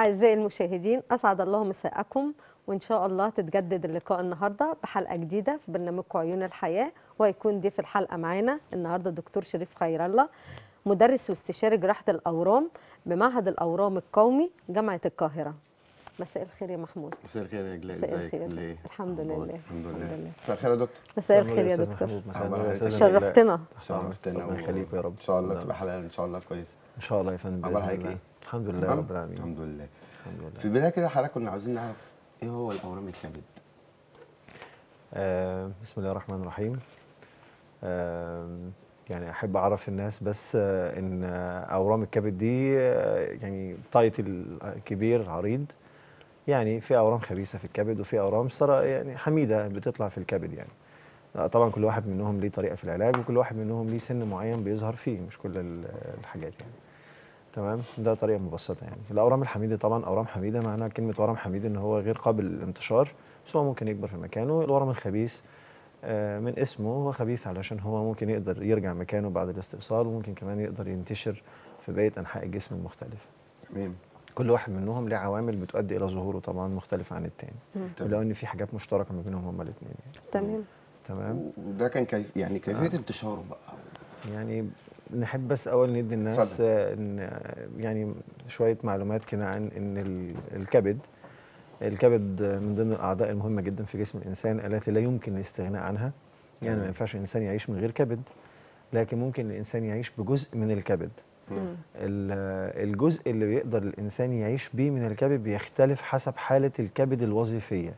أعزائي المشاهدين أسعد الله مساءكم وإن شاء الله تتجدد اللقاء النهاردة بحلقة جديدة في برنامجكم عيون الحياة وهيكون ضيف الحلقة معانا النهاردة الدكتور شريف خير الله مدرس واستشاري جراحة الأورام بمعهد الأورام القومي جامعة القاهرة. مساء الخير يا محمود. مساء الخير يا جلاء. مساء إزيك؟ إيه؟ الحمد أخبارك؟ لله. الحمد الحمد لله. مساء الخير يا دكتور. مساء الخير يا دكتور. شرفتنا شرفتنا ربنا يخليك يا رب. إن شاء الله. تبقى حلقة إن شاء الله كويسة. إن شاء الله يا فندم. بإذن حضرتك الله. الحمد لله؟ رب العالمين. الحمد لله. الحمد لله. في البداية كده حضرتك كنا عاوزين نعرف إيه هو الأورام الكبد؟ آه بسم الله الرحمن الرحيم. آه يعني أحب أعرف الناس بس آه إن آه، أورام الكبد دي آه يعني تايتل كبير عريض. يعني في أورام خبيثة في الكبد وفي أورام يعني حميدة بتطلع في الكبد يعني. آه، طبعا كل واحد منهم ليه طريقة في العلاج وكل واحد منهم ليه سن معين بيظهر فيه مش كل ال- الحاجات يعني. تمام؟ ده طريقة مبسطة يعني. الأورام الحميدة طبعا أورام حميدة معناها كلمة ورم حميد إن هو غير قابل للانتشار بس هو ممكن يكبر في مكانه. الورم الخبيث آه، من اسمه هو خبيث علشان هو ممكن يقدر يرجع مكانه بعد الاستئصال وممكن كمان يقدر ينتشر في بقية أنحاء الجسم المختلفة. تمام. كل واحد منهم له عوامل بتؤدي إلى ظهوره طبعا مختلفة عن التاني. تمام. ولو إن في حاجات مشتركة ما بينهم هما الاثنين يعني. تمام. تمام. وده كان كيف يعني كيفية انتشاره بقى؟ يعني نحب بس أول ندي الناس آه، يعني شوية معلومات كده عن إن ال- الكبد الكبد من ضمن الأعضاء المهمة جدا في جسم الإنسان التي لا يمكن الاستغناء عنها. يعني ما. ينفعش الإنسان يعيش من غير كبد لكن ممكن الإنسان يعيش بجزء من الكبد. مم. الجزء اللي بيقدر الإنسان يعيش بيه من الكبد بيختلف حسب حالة الكبد الوظيفية.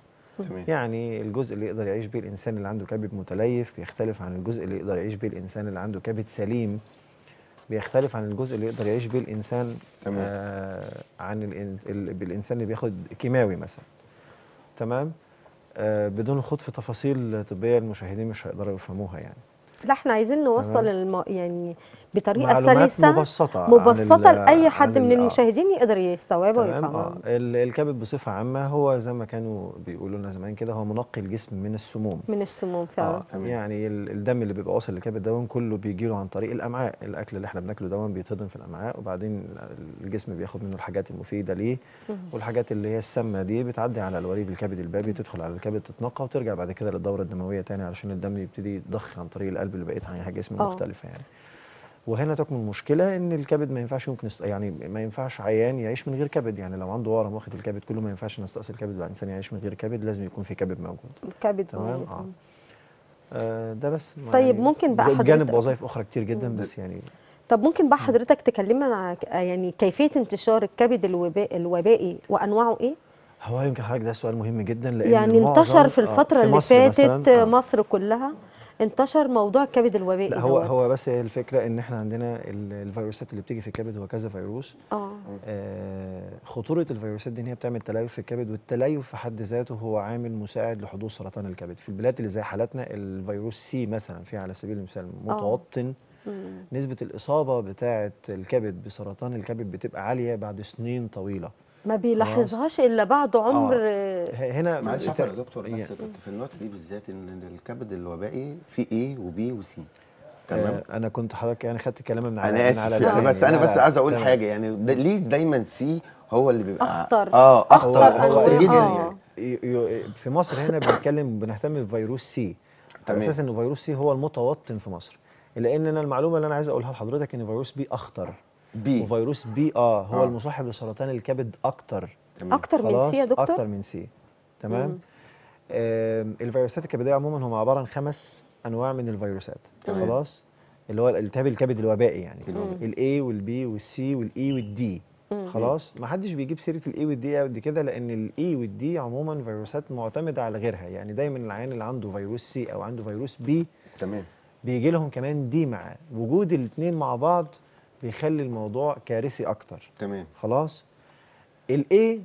تمام. يعني الجزء اللي يقدر يعيش بيه الإنسان اللي عنده كبد متليف بيختلف عن الجزء اللي يقدر يعيش بيه الإنسان اللي عنده كبد سليم. بيختلف عن الجزء اللي يقدر يعيش بيه الإنسان تمام. آه عن الإن- ال- بالانسان اللي بياخد كيماوي مثلا. تمام؟ آه بدون الخوض في تفاصيل طبية المشاهدين مش هيقدروا يفهموها يعني. لا إحنا عايزين نوصل. الم... يعني معلومات سلسة مبسطة ال- لأي حد من آه. المشاهدين يقدر يستوعبها ويفهمها. ال- الكبد بصفة عامة هو زي ما كانوا بيقولوا لنا زمان كده هو منقي الجسم من السموم. من السموم فعلا. آه تمام. يعني ال- الدم اللي بيبقى واصل للكبد دون كله بيجي له عن طريق الأمعاء. الأكل اللي إحنا بناكله دون بيتهضم في الأمعاء وبعدين الجسم بياخد منه الحاجات المفيدة ليه والحاجات اللي هي السامة دي بتعدي على الوريد الكبد البابي تدخل على الكبد تتنقى وترجع بعد كده للدورة الدموية تاني علشان الدم يبتدي يضخ عن طريق القلب. اللي بقيت حاجة جسم آه. مختلفة يعني. وهنا تكمن المشكلة إن الكبد ما ينفعش يمكن است... يعني ما ينفعش عيان يعيش من غير كبد يعني لو عنده ورم واخد الكبد كله ما ينفعش نستأصل الكبد الانسان يعيش من غير كبد لازم يكون في كبد موجود. كبد تمام؟ موجود. آه. آه، ده بس. طيب ممكن بقى بجانب حضرتك- وظائف أخرى كتير جدا بس يعني طب ممكن بقى حضرتك تكلمنا عن يعني كيفية انتشار الكبد الوباء الوبائي وأنواعه إيه؟ هو يمكن حضرتك ده سؤال مهم جدا لأن يعني انتشر في آه، الفترة في اللي مصر فاتت مثلاً، آه. مصر كلها؟ انتشر موضوع الكبد الوبائي لا هو دوت. هو بس الفكرة إن إحنا عندنا ال- الفيروسات اللي بتيجي في الكبد هو كذا فيروس. آه. آه خطورة الفيروسات دي إن هي بتعمل تليف في الكبد والتليف في حد ذاته هو عامل مساعد لحدوث سرطان الكبد. في البلاد اللي زي حالتنا الفيروس C مثلا في على سبيل المثال متوطن مم. نسبة الإصابة بتاعه الكبد بسرطان الكبد بتبقى عالية بعد سنين طويلة. ما بيلاحظهاش إلا بعد عمر ه- هنا معلش عفوا يا دكتور بس كنت في النقطة دي بالذات إن الكبد الوبائي فيه A و B و C تمام آه أنا كنت حضرتك يعني خدت كلام من على أنا آسف على. بس أنا بس عايز أقول تمام. حاجة يعني ليه دايما C هو اللي بيبقى أخطر. آه أخطر أخطر أخطر. جدا آه. يعني في مصر هنا بنتكلم بنهتم بفيروس C على. أساس إن فيروس C هو المتوطن في مصر لأن أنا المعلومة اللي أنا عايز أقولها لحضرتك إن فيروس B أخطر B. وفيروس B آه هو آه. المصاحب لسرطان الكبد أكتر. تمام. أكتر من C يا دكتور؟ أكتر من C. تمام؟ مم. آم، الفيروسات الكبدية عموما هم عبارة عن خمس أنواع من الفيروسات. تمام. خلاص؟ اللي هو الالتهاب الكبد الوبائي يعني. الوبائي. الاي والبي والسي والاي والدي خلاص؟ ما حدش بيجيب سيرة ال E وال D قد كده لأن ال E وال D عموما فيروسات معتمدة على غيرها. يعني دايما العيان اللي عنده فيروس C أو عنده فيروس B تمام. بيجي لهم كمان D معاه وجود الاثنين مع بعض بيخلي الموضوع كارثي أكتر تمام خلاص ال A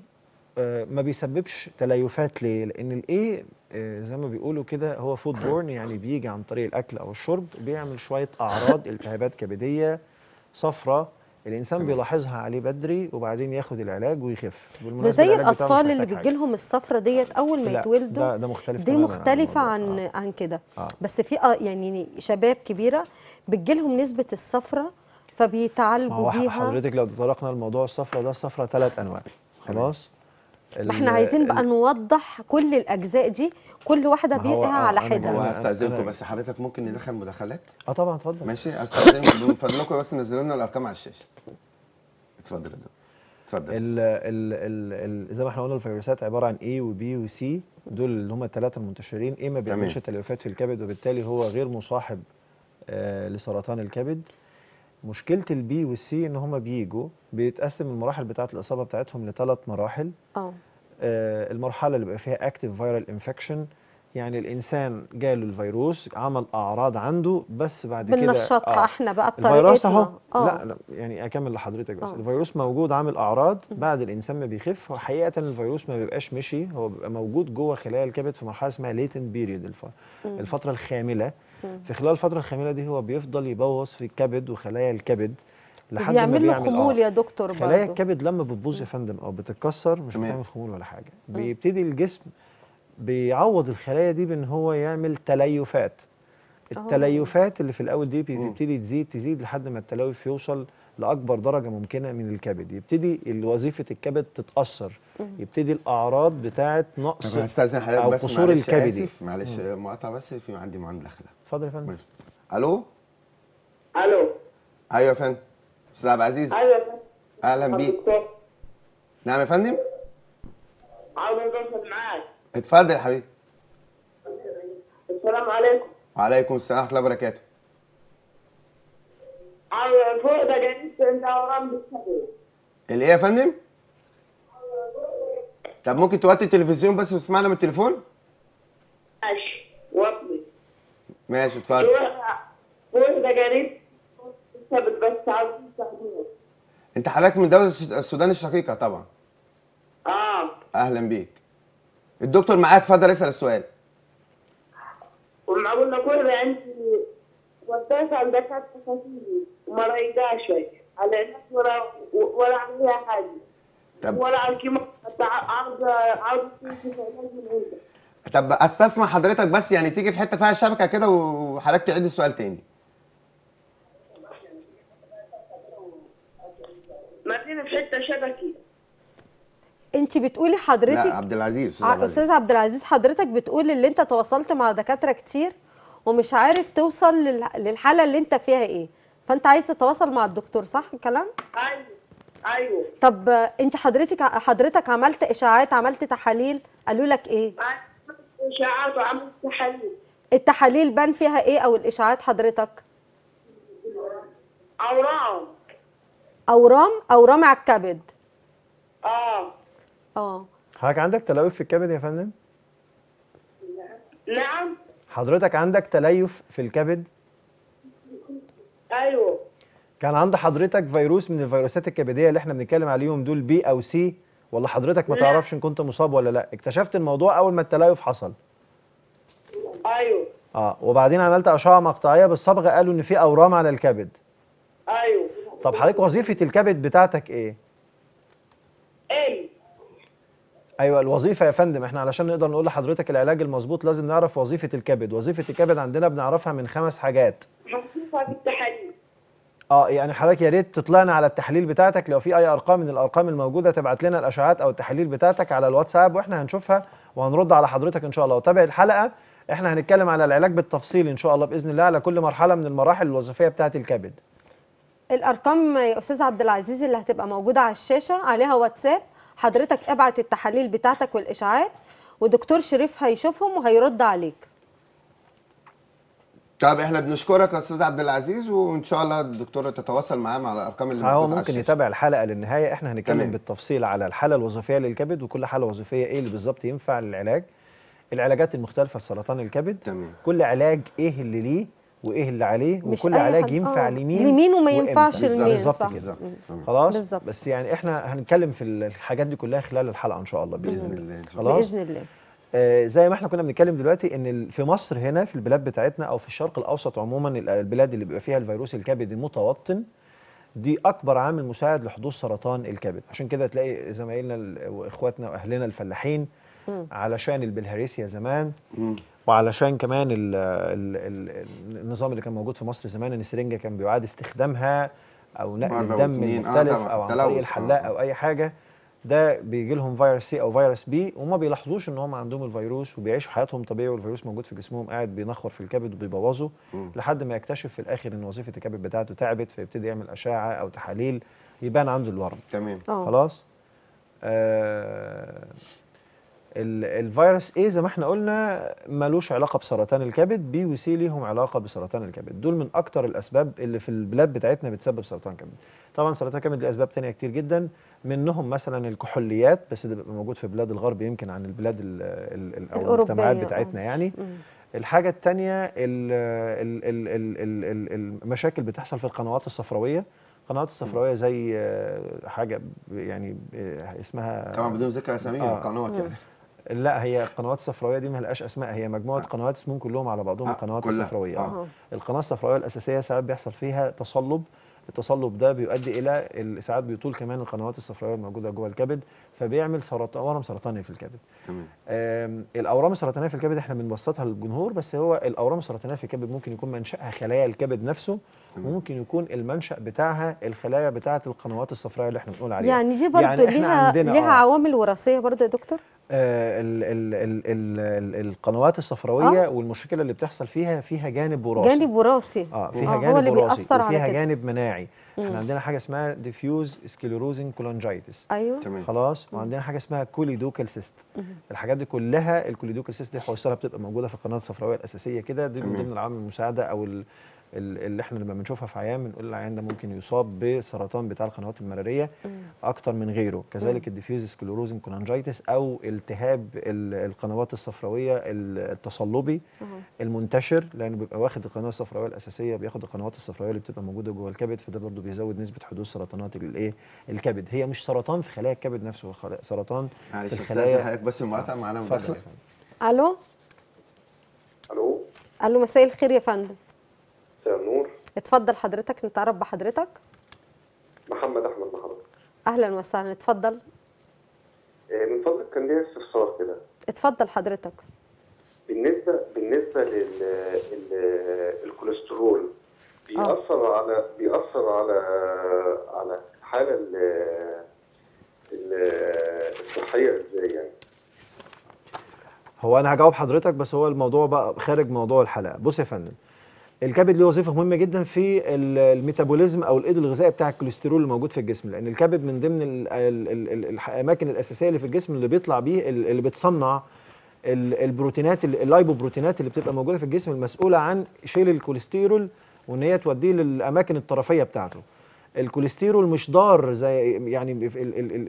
ما بيسببش تليفات ليه لأن ال A زي ما بيقولوا كده هو food borne يعني بيجي عن طريق الأكل أو الشرب بيعمل شوية أعراض التهابات كبدية صفرة الإنسان تمام. بيلاحظها عليه بدري وبعدين ياخد العلاج ويخف ده زي الأطفال اللي بتجي. لهم الصفرة ديت أول ما لا، يتولدوا ده ده مختلف دي تماماً مختلفة عن الموضوع. عن كده آه. بس في آه يعني شباب كبيرة بتجي لهم نسبة الصفرة فبيتعالجوا بيها. حضرتك لو تطرقنا لموضوع الصفرة ده الصفرة ثلاث أنواع. خلاص؟ ما إحنا عايزين بقى نوضح كل الأجزاء دي كل واحدة بيقع آه، على حدة. هو أنا- بس حضرتك ممكن ندخل مداخلات؟ آه طبعا اتفضل. ماشي أستأذنكم من فضلكم بس نزلوا لنا الأرقام على الشاشة. اتفضل يا دكتور. اتفضل. ال ال ال ال زي ما إحنا قلنا الفيروسات عبارة عن A وB وC دول اللي هم الثلاثه المنتشرين. A ما بيعملش. تليفات في الكبد وبالتالي هو غير مصاحب آه لسرطان الكبد. مشكلة ال B وال C إن هم بيجوا بيتقسم المراحل بتاعة الإصابة بتاعتهم لثلاث مراحل. آه. آه، المرحلة اللي بيبقى فيها active viral infection يعني الإنسان جاله الفيروس عمل أعراض عنده بس بعد كده بننشطها آه، إحنا بقى الفيروس بطريقتنا. اهو آه. لا لا يعني أكمل لحضرتك بس. آه. الفيروس موجود عامل أعراض بعد الإنسان ما بيخف هو حقيقة الفيروس ما بيبقاش مشي هو بيبقى موجود جوه خلايا الكبد في مرحلة اسمها latent period الفترة الخاملة. في خلال الفترة الخامله دي هو بيفضل يبوظ في الكبد وخلايا الكبد لحد ما بيعمل له خمول آه. يا دكتور خلايا برضه. الكبد لما بتبوظ يا فندم أو بتتكسر مش. بتعمل خمول ولا حاجة. بيبتدي الجسم بيعوض الخلايا دي بإن هو يعمل تليفات. التليفات اللي في الأول دي بتبتدي تزيد تزيد لحد ما التليف يوصل لأكبر درجة ممكنة من الكبد. يبتدي وظيفة الكبد تتأثر. يبتدي الأعراض بتاعه نقص طب هستاذن حضرتك بس قصور معلش الكبدي اسف معلش مقاطعة بس في عندي مداخله اتفضل يا فندم. ألو؟ ألو. أيوه يا فندم. أستاذ عبد العزيز. أيوه يا فندم. أهلا بيك. دكتور نعم يا فندم؟ عاوز أتواصل معاك. اتفضل يا حبيبي. السلام عليكم. وعليكم السلام ورحمة الله وبركاته. عاوز فوق ده جنيت أنت اورام بالكبد الإيه يا فندم؟ طب ممكن توطي التلفزيون بس وتسمعنا من التليفون؟ ماشي. وطني ماشي اتفضل. فوق ده الكبد بس عاوز انت حضرتك من الش- السودان الشقيقة طبعا. آه. أهلا بيك. الدكتور معاك اتفضل اسأل السؤال. ومعقول كل عندي وديت عند دكاتره كتير وما ريقاش على ولا ولا عليها حاجة. طب ولا الكيمو من عندك طب استسمع حضرتك بس يعني تيجي في حتة فيها شبكة كده وحضرتك تعيد السؤال تاني. ما فينا في حتة شبكي. انت بتقولي لا حضرتك عبد العزيز أستاذ عبد العزيز. عبد العزيز حضرتك بتقول اللي انت تواصلت مع دكاترة كتير ومش عارف توصل لل- للحالة اللي انت فيها إيه. فانت عايز تتواصل مع الدكتور صح الكلام؟ أيوه أيوه. طب أنت حضرتك حضرتك عملت إشاعات عملت تحاليل؟ قالوا لك إيه؟ عملت إشاعات وعملت تحاليل. التحاليل بان فيها إيه أو الإشاعات حضرتك؟ أورام. أورام؟ أورام على الكبد. آه. آه. حضرتك عندك تليف في الكبد يا فندم؟ نعم. حضرتك عندك تليف في الكبد؟ أيوه. كان عند حضرتك فيروس من الفيروسات الكبدية اللي إحنا بنتكلم عليهم دول بي أو سي؟ ولا حضرتك ما لا. تعرفش إن كنت مصاب ولا لا. اكتشفت الموضوع أول ما التليف حصل. أيوه. آه وبعدين عملت أشعة مقطعية بالصبغه قالوا إن في أورام على الكبد. أيوه. طب حضرتك وظيفة الكبد بتاعتك إيه؟ أيوه الوظيفة يا فندم إحنا علشان نقدر نقول لحضرتك العلاج المظبوط لازم نعرف وظيفة الكبد. وظيفة الكبد عندنا بنعرفها من خمس حاجات. حطيتها في التحاليل. آه يعني حضرتك يا ريت تطلعنا على التحاليل بتاعتك. لو في أي أرقام من الأرقام الموجودة تبعت لنا الاشعاعات أو التحاليل بتاعتك على الواتساب وإحنا هنشوفها وهنرد على حضرتك إن شاء الله. وتابع الحلقة إحنا هنتكلم على العلاج بالتفصيل إن شاء الله بإذن الله على كل مرحلة من المراحل الوظيفية بتاعه الكبد. الأرقام يا أستاذ عبد العزيز اللي هتبقى موجودة على الشاشة عليها واتساب. حضرتك ابعت التحاليل بتاعتك والإشاعات ودكتور شريف هيشوفهم وهيرد عليك. طب إحنا بنشكرك يا أستاذ عبد العزيز وإن شاء الله الدكتوره تتواصل معاه مع الأرقام اللي هو على ممكن الشاشة. يتابع الحلقة للنهاية إحنا هنتكلم تمام. بالتفصيل على الحالة الوظيفية للكبد وكل حالة وظيفية إيه اللي بالظبط ينفع للعلاج العلاجات المختلفة لسرطان الكبد تمام. كل علاج إيه اللي ليه وايه اللي عليه وكل علاج ينفع آه. لمين لمين وما. ينفعش لمين بالظبط كده. خلاص بالظبط. بس يعني إحنا هنتكلم في الحاجات دي كلها خلال الحلقة إن شاء الله بإذن بإذن الله خلاص بإذن الله زي ما إحنا كنا بنتكلم دلوقتي إن في مصر هنا في البلاد بتاعتنا أو في الشرق الأوسط عموما ال- البلاد اللي بيبقى فيها الفيروس الكبدي المتوطن دي أكبر عامل مساعد لحدوث سرطان الكبد عشان كده تلاقي زمايلنا وإخواتنا وأهلنا الفلاحين علشان البلهارسيا زمان. وعلشان كمان ال ال ال النظام اللي كان موجود في مصر زمان إن السرنجه كان بيعاد استخدامها أو نقل الدم. آه المختلف. أو عن. طريق الحلاق آه. أو أي حاجة ده بيجي لهم فيروس C أو فيروس B وما بيلاحظوش إن هم عندهم الفيروس وبيعيشوا حياتهم طبيعي والفيروس موجود في جسمهم قاعد بينخر في الكبد وبيبوظه. لحد ما يكتشف في الآخر إن وظيفة الكبد بتاعته تعبت فيبتدي يعمل أشعة أو تحاليل يبان عنده الورم. تمام. آه. خلاص؟ آه ال- الفيروس A زي ما إحنا قلنا ملوش علاقة بسرطان الكبد B و C ليهم علاقة بسرطان الكبد. دول من أكتر الأسباب اللي في البلاد بتاعتنا بتسبب سرطان كبد. طبعا سرطان الكبد ليه أسباب تانية كتير جدا. منهم مثلا الكحوليات بس ده بيبقى موجود في بلاد الغرب يمكن عن البلاد ال ال ال أو المجتمعات آه. بتاعتنا يعني مم. الحاجة الثانية المشاكل بتحصل في القنوات الصفراوية القنوات الصفراوية زي آه، حاجة يعني آه، اسمها طبعا بدون ذكر اسامي آه. القنوات يعني لا هي القنوات الصفراويه دي ما لهاش أسماء هي مجموعة آه. قنوات اسمهم كلهم على بعضهم آه، القنوات كلها. الصفراوية آه. آه. آه القناة الصفراوية الأساسية ساعات بيحصل فيها تصلب التصلب ده بيؤدي إلى ال- ساعات بيطول كمان القنوات الصفراوية الموجودة جوه الكبد فبيعمل سرطان ورم سرطاني في الكبد تمام الأورام السرطانية في الكبد إحنا بنبسطها للجمهور بس هو الأورام السرطانية في الكبد ممكن يكون منشأها خلايا الكبد نفسه تمام. وممكن يكون المنشأ بتاعها الخلايا بتاعة القنوات الصفراوية اللي إحنا بنقول عليها يعني دي برضه يعني ليها عندنا، ليها آه. عوامل وراثية برضه يا دكتور ال ال ال ال ال القنوات الصفراوية آه. والمشكلة اللي بتحصل فيها فيها جانب وراثي جانب وراثي آه آه، فيها هو جانب اللي وراثي بيأثر على وفيها كده. جانب مناعي مم. إحنا عندنا حاجة اسمها diffuse sclerosing cholangitis أيوه تمام خلاص وعندنا حاجة اسمها choledochal cyst مم. الحاجات دي كلها ال choledochal cyst دي حويصلها بتبقى موجودة في القناه الصفراوية الأساسية كده دي من. ضمن العوامل المساعدة أو اللي إحنا لما بنشوفها في عيان بنقول العيان ده ممكن يصاب بسرطان بتاع القنوات المرارية مم. أكتر من غيره. كذلك ال diffuse sclerosing cholangitis أو التهاب ال- القنوات الصفراوية ال- التصلبي. المنتشر لأنه بيبقى واخد القناه الصفراوية الأساسية بياخد القنوات الصفراوية اللي بتبقى موجودة جوه الكبد فده برضه بيزود نسبة حدوث سرطانات الايه الكبد. هي مش سرطان في خلايا الكبد نفسه سرطان معلش في الخلايا حضرتك بس المقاطعة معانا ألو؟ ألو مساء الخير يا فندم. النور اتفضل حضرتك نتعرف بحضرتك. محمد أحمد محمد. أهلا وسهلا اتفضل. آه، من فضلك كان ليا استفسار كده. اتفضل حضرتك. بالنسبة بالنسبة لل ال- الكوليسترول بيأثر على بيأثر على على الحاله ال- ال- الصحية إزاي يعني؟ هو أنا هجاوب حضرتك بس هو الموضوع بقى خارج موضوع الحلقة. بص يا فندم الكبد له وظيفة مهمة جدا في ال- ال metabolism أو الأيض الغذائي بتاع الكوليسترول اللي موجود في الجسم لأن الكبد من ضمن ال- ال- ال- ال- الأماكن الأساسية اللي في الجسم اللي بيطلع بيه ال- اللي بتصنع ال- البروتينات ال- اللايبوبروتينات اللي بتبقى موجودة في الجسم المسؤولة عن شيل الكوليسترول وإن هي توديه للأماكن الطرفية بتاعته. الكوليسترول مش ضار زي يعني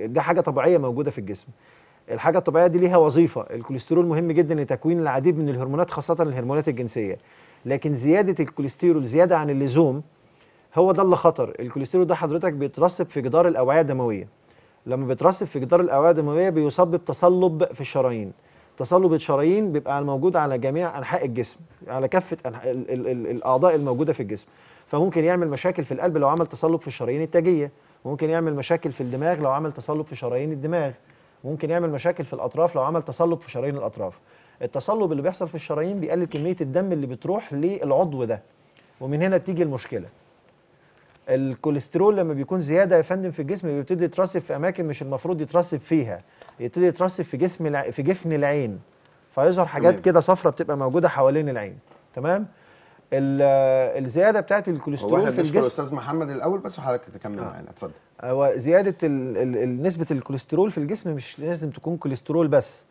ده حاجة طبيعية موجودة في الجسم. الحاجة الطبيعية دي ليها وظيفة. الكوليسترول مهم جدا لتكوين العديد من الهرمونات خاصة الهرمونات الجنسية. لكن زيادة الكوليسترول زيادة عن اللزوم هو ده اللي خطر. الكوليسترول ده حضرتك بيترسب في جدار الأوعية الدموية. لما بيترسب في جدار الأوعية الدموية بيسبب تصلب في الشرايين. تصلب الشرايين بيبقى موجود على جميع أنحاء الجسم على كافة أنحاء ال ال ال الأعضاء الموجودة في الجسم. فممكن يعمل مشاكل في القلب لو عمل تصلب في الشرايين التاجية. ممكن يعمل مشاكل في الدماغ لو عمل تصلب في شرايين الدماغ. ممكن يعمل مشاكل في الأطراف لو عمل تصلب في شرايين الأطراف. التصلب اللي بيحصل في الشرايين بيقلل كمية الدم اللي بتروح للعضو ده ومن هنا بتيجي المشكلة الكوليسترول لما بيكون زيادة يا فندم في الجسم بيبتدي يترسب في أماكن مش المفروض يترسب فيها يبتدي يترسب في جسم الع... في جفن العين فيظهر حاجات. كده صفرة بتبقى موجودة حوالين العين تمام ال- الزيادة بتاعت الكوليسترول في الجسم الأستاذ محمد الأول بس وحضرتك تكمل آه. معانا اتفضل هو زيادة ال... ال... نسبة الكوليسترول في الجسم مش لازم تكون كوليسترول بس.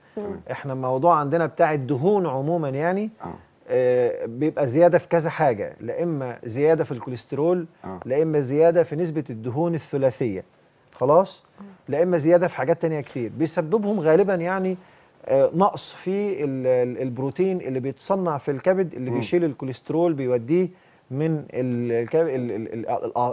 إحنا الموضوع عندنا بتاع الدهون عموما يعني آه. آه، بيبقى زيادة في كذا حاجة لا إما زيادة في الكوليسترول آه. لا إما زيادة في نسبة الدهون الثلاثية خلاص؟ لا إما زيادة في حاجات تانية كتير. بيسببهم غالبا يعني آه، نقص في ال- ال- البروتين اللي بيتصنع في الكبد اللي مم. بيشيل الكوليسترول بيوديه من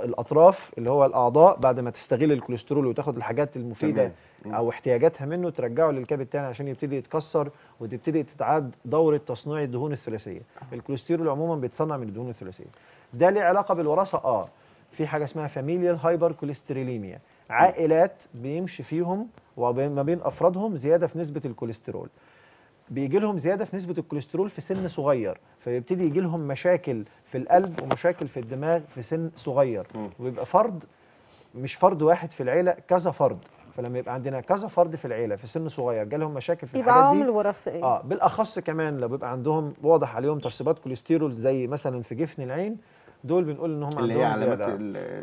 الأطراف اللي هو الأعضاء بعد ما تستغل الكوليسترول وتاخد الحاجات المفيدة تمام. أو احتياجاتها منه ترجعه للكبد تاني عشان يبتدي يتكسر وتبتدي تتعاد دورة تصنيع الدهون الثلاثية. الكوليسترول عموما بيتصنع من الدهون الثلاثية. ده ليه علاقة بالوراثة؟ آه. في حاجة اسمها familial hypercholesterolemia عائلات بيمشي فيهم وما بين أفرادهم زيادة في نسبة الكوليسترول. بيجي لهم زيادة في نسبة الكوليسترول في سن صغير فيبتدي يجي لهم مشاكل في القلب ومشاكل في الدماغ في سن صغير. ويبقى فرد مش فرد واحد في العيلة كذا فرد. فلما يبقى عندنا كذا فرد في العيلة في سن صغير جالهم مشاكل في يبقى الحاجات دي. عوامل وراثيه آه بالأخص كمان لو بيبقى عندهم واضح عليهم ترسبات كوليسترول زي مثلا في جفن العين دول بنقول إن هم اللي هي علامات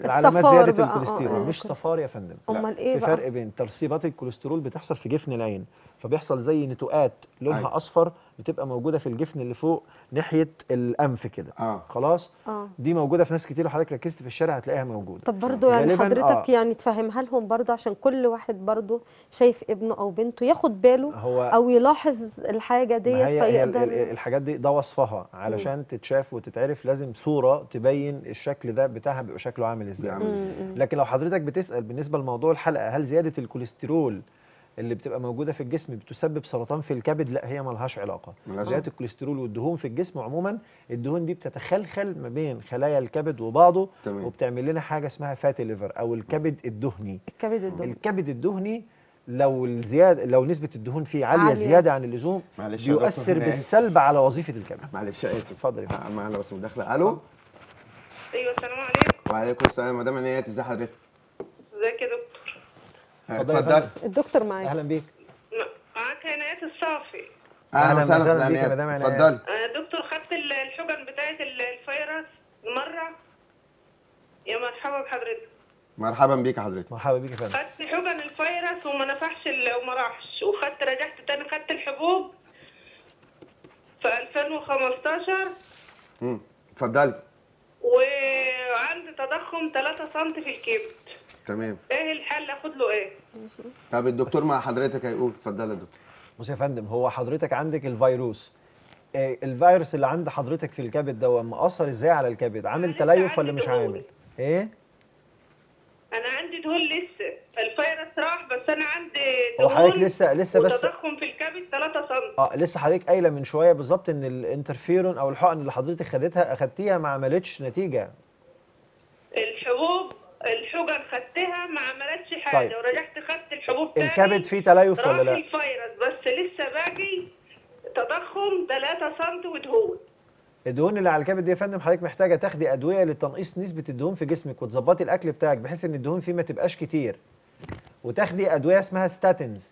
العلامات الصفار زيادة آه، الكوليسترول آه، مش. صفار يا فندم. أمال إيه في بقى؟ فرق بين ترسيبات الكوليسترول بتحصل في جفن العين. فبيحصل زي نتوءات لونها أيوة. أصفر بتبقى موجودة في الجفن اللي فوق ناحية الأنف كده. آه. خلاص؟ آه. دي موجودة في ناس كتير لو حضرتك ركزت في الشارع هتلاقيها موجودة. طب برضو يعني حضرتك آه. يعني تفهمها لهم برضو عشان كل واحد برضو شايف ابنه أو بنته ياخد باله هو أو يلاحظ الحاجة ديت ما هي هي فيقدر ال- الحاجات دي ده وصفها علشان تتشاف وتتعرف لازم صورة تبين الشكل ده بتاعها بيبقى شكله عامل إزاي. لكن لو حضرتك بتسأل بالنسبة لموضوع الحلقة هل زيادة الكوليسترول اللي بتبقى موجودة في الجسم بتسبب سرطان في الكبد لا هي ملهاش علاقة. ملهاش زيادة الكوليسترول والدهون في الجسم عموما الدهون دي بتتخلخل ما بين خلايا الكبد وبعضه تمام. وبتعمل لنا حاجة اسمها fatty liver أو الكبد الدهني. الكبد الدهني. الكبد الدهني لو الزيادة لو نسبة الدهون فيه عالية, عالية. زيادة عن اللزوم معلش بيؤثر. بالسلب على وظيفة الكبد. معلش آسف. اتفضل يا فندم. آه، معانا بس مداخلة. ألو؟ أيوه السلام عليكم. وعليكم السلام. مدام عنايات ازي حضرتك؟ ازيك يا دكتور؟ اتفضل. الدكتور معاك. أهلا بيك. معاك عنايات الصافي. أهلا وسهلا أستاذ عنايات. اتفضلي دكتور خدت ال- الحقن بتاعت ال- الفيروس مرة. يا مرحبا بحضرتك. مرحبا بيك يا حضرتك. مرحبا بيك يا فندم. خدت حقن الفيروس وما نفعش وما راحش. وخدت رجعت تاني خدت الحبوب في 2015 مم. اتفضلي وعندي تضخم 3 سم في الكبد. تمام. إيه الحل؟ اخد له إيه؟ طب الدكتور مع حضرتك هيقول. اتفضلي يا دكتور. بص يا فندم هو حضرتك عندك الفيروس. آه، الفيروس اللي عند حضرتك في الكبد ده مأثر إزاي على الكبد؟ عامل تليف ولا مش. عامل؟ إيه؟ أنا عندي دهون لسه. الفيروس راح بس أنا عندي هو دهون حضرتك لسه لسه بس وتضخم في الكبد 3 سم. آه لسه حضرتك قايلة من شوية بالظبط إن الانترفيرون أو الحقن اللي حضرتك خدتها اخدتيها ما عملتش نتيجة. الحبوب. الحقن خدتها ما عملتش حاجة. طيب. ورجعت خدت الحبوب تاني الكبد فيه تليف ولا لا؟ الفيروس. بس لسه باقي تضخم 3 سم ودهون الدهون اللي على الكبد دي يا فندم حضرتك محتاجة تاخدي أدوية لتنقيص نسبة الدهون في جسمك وتظبطي الأكل بتاعك بحيث إن الدهون فيه ما تبقاش كتير. وتاخدي أدوية اسمها statins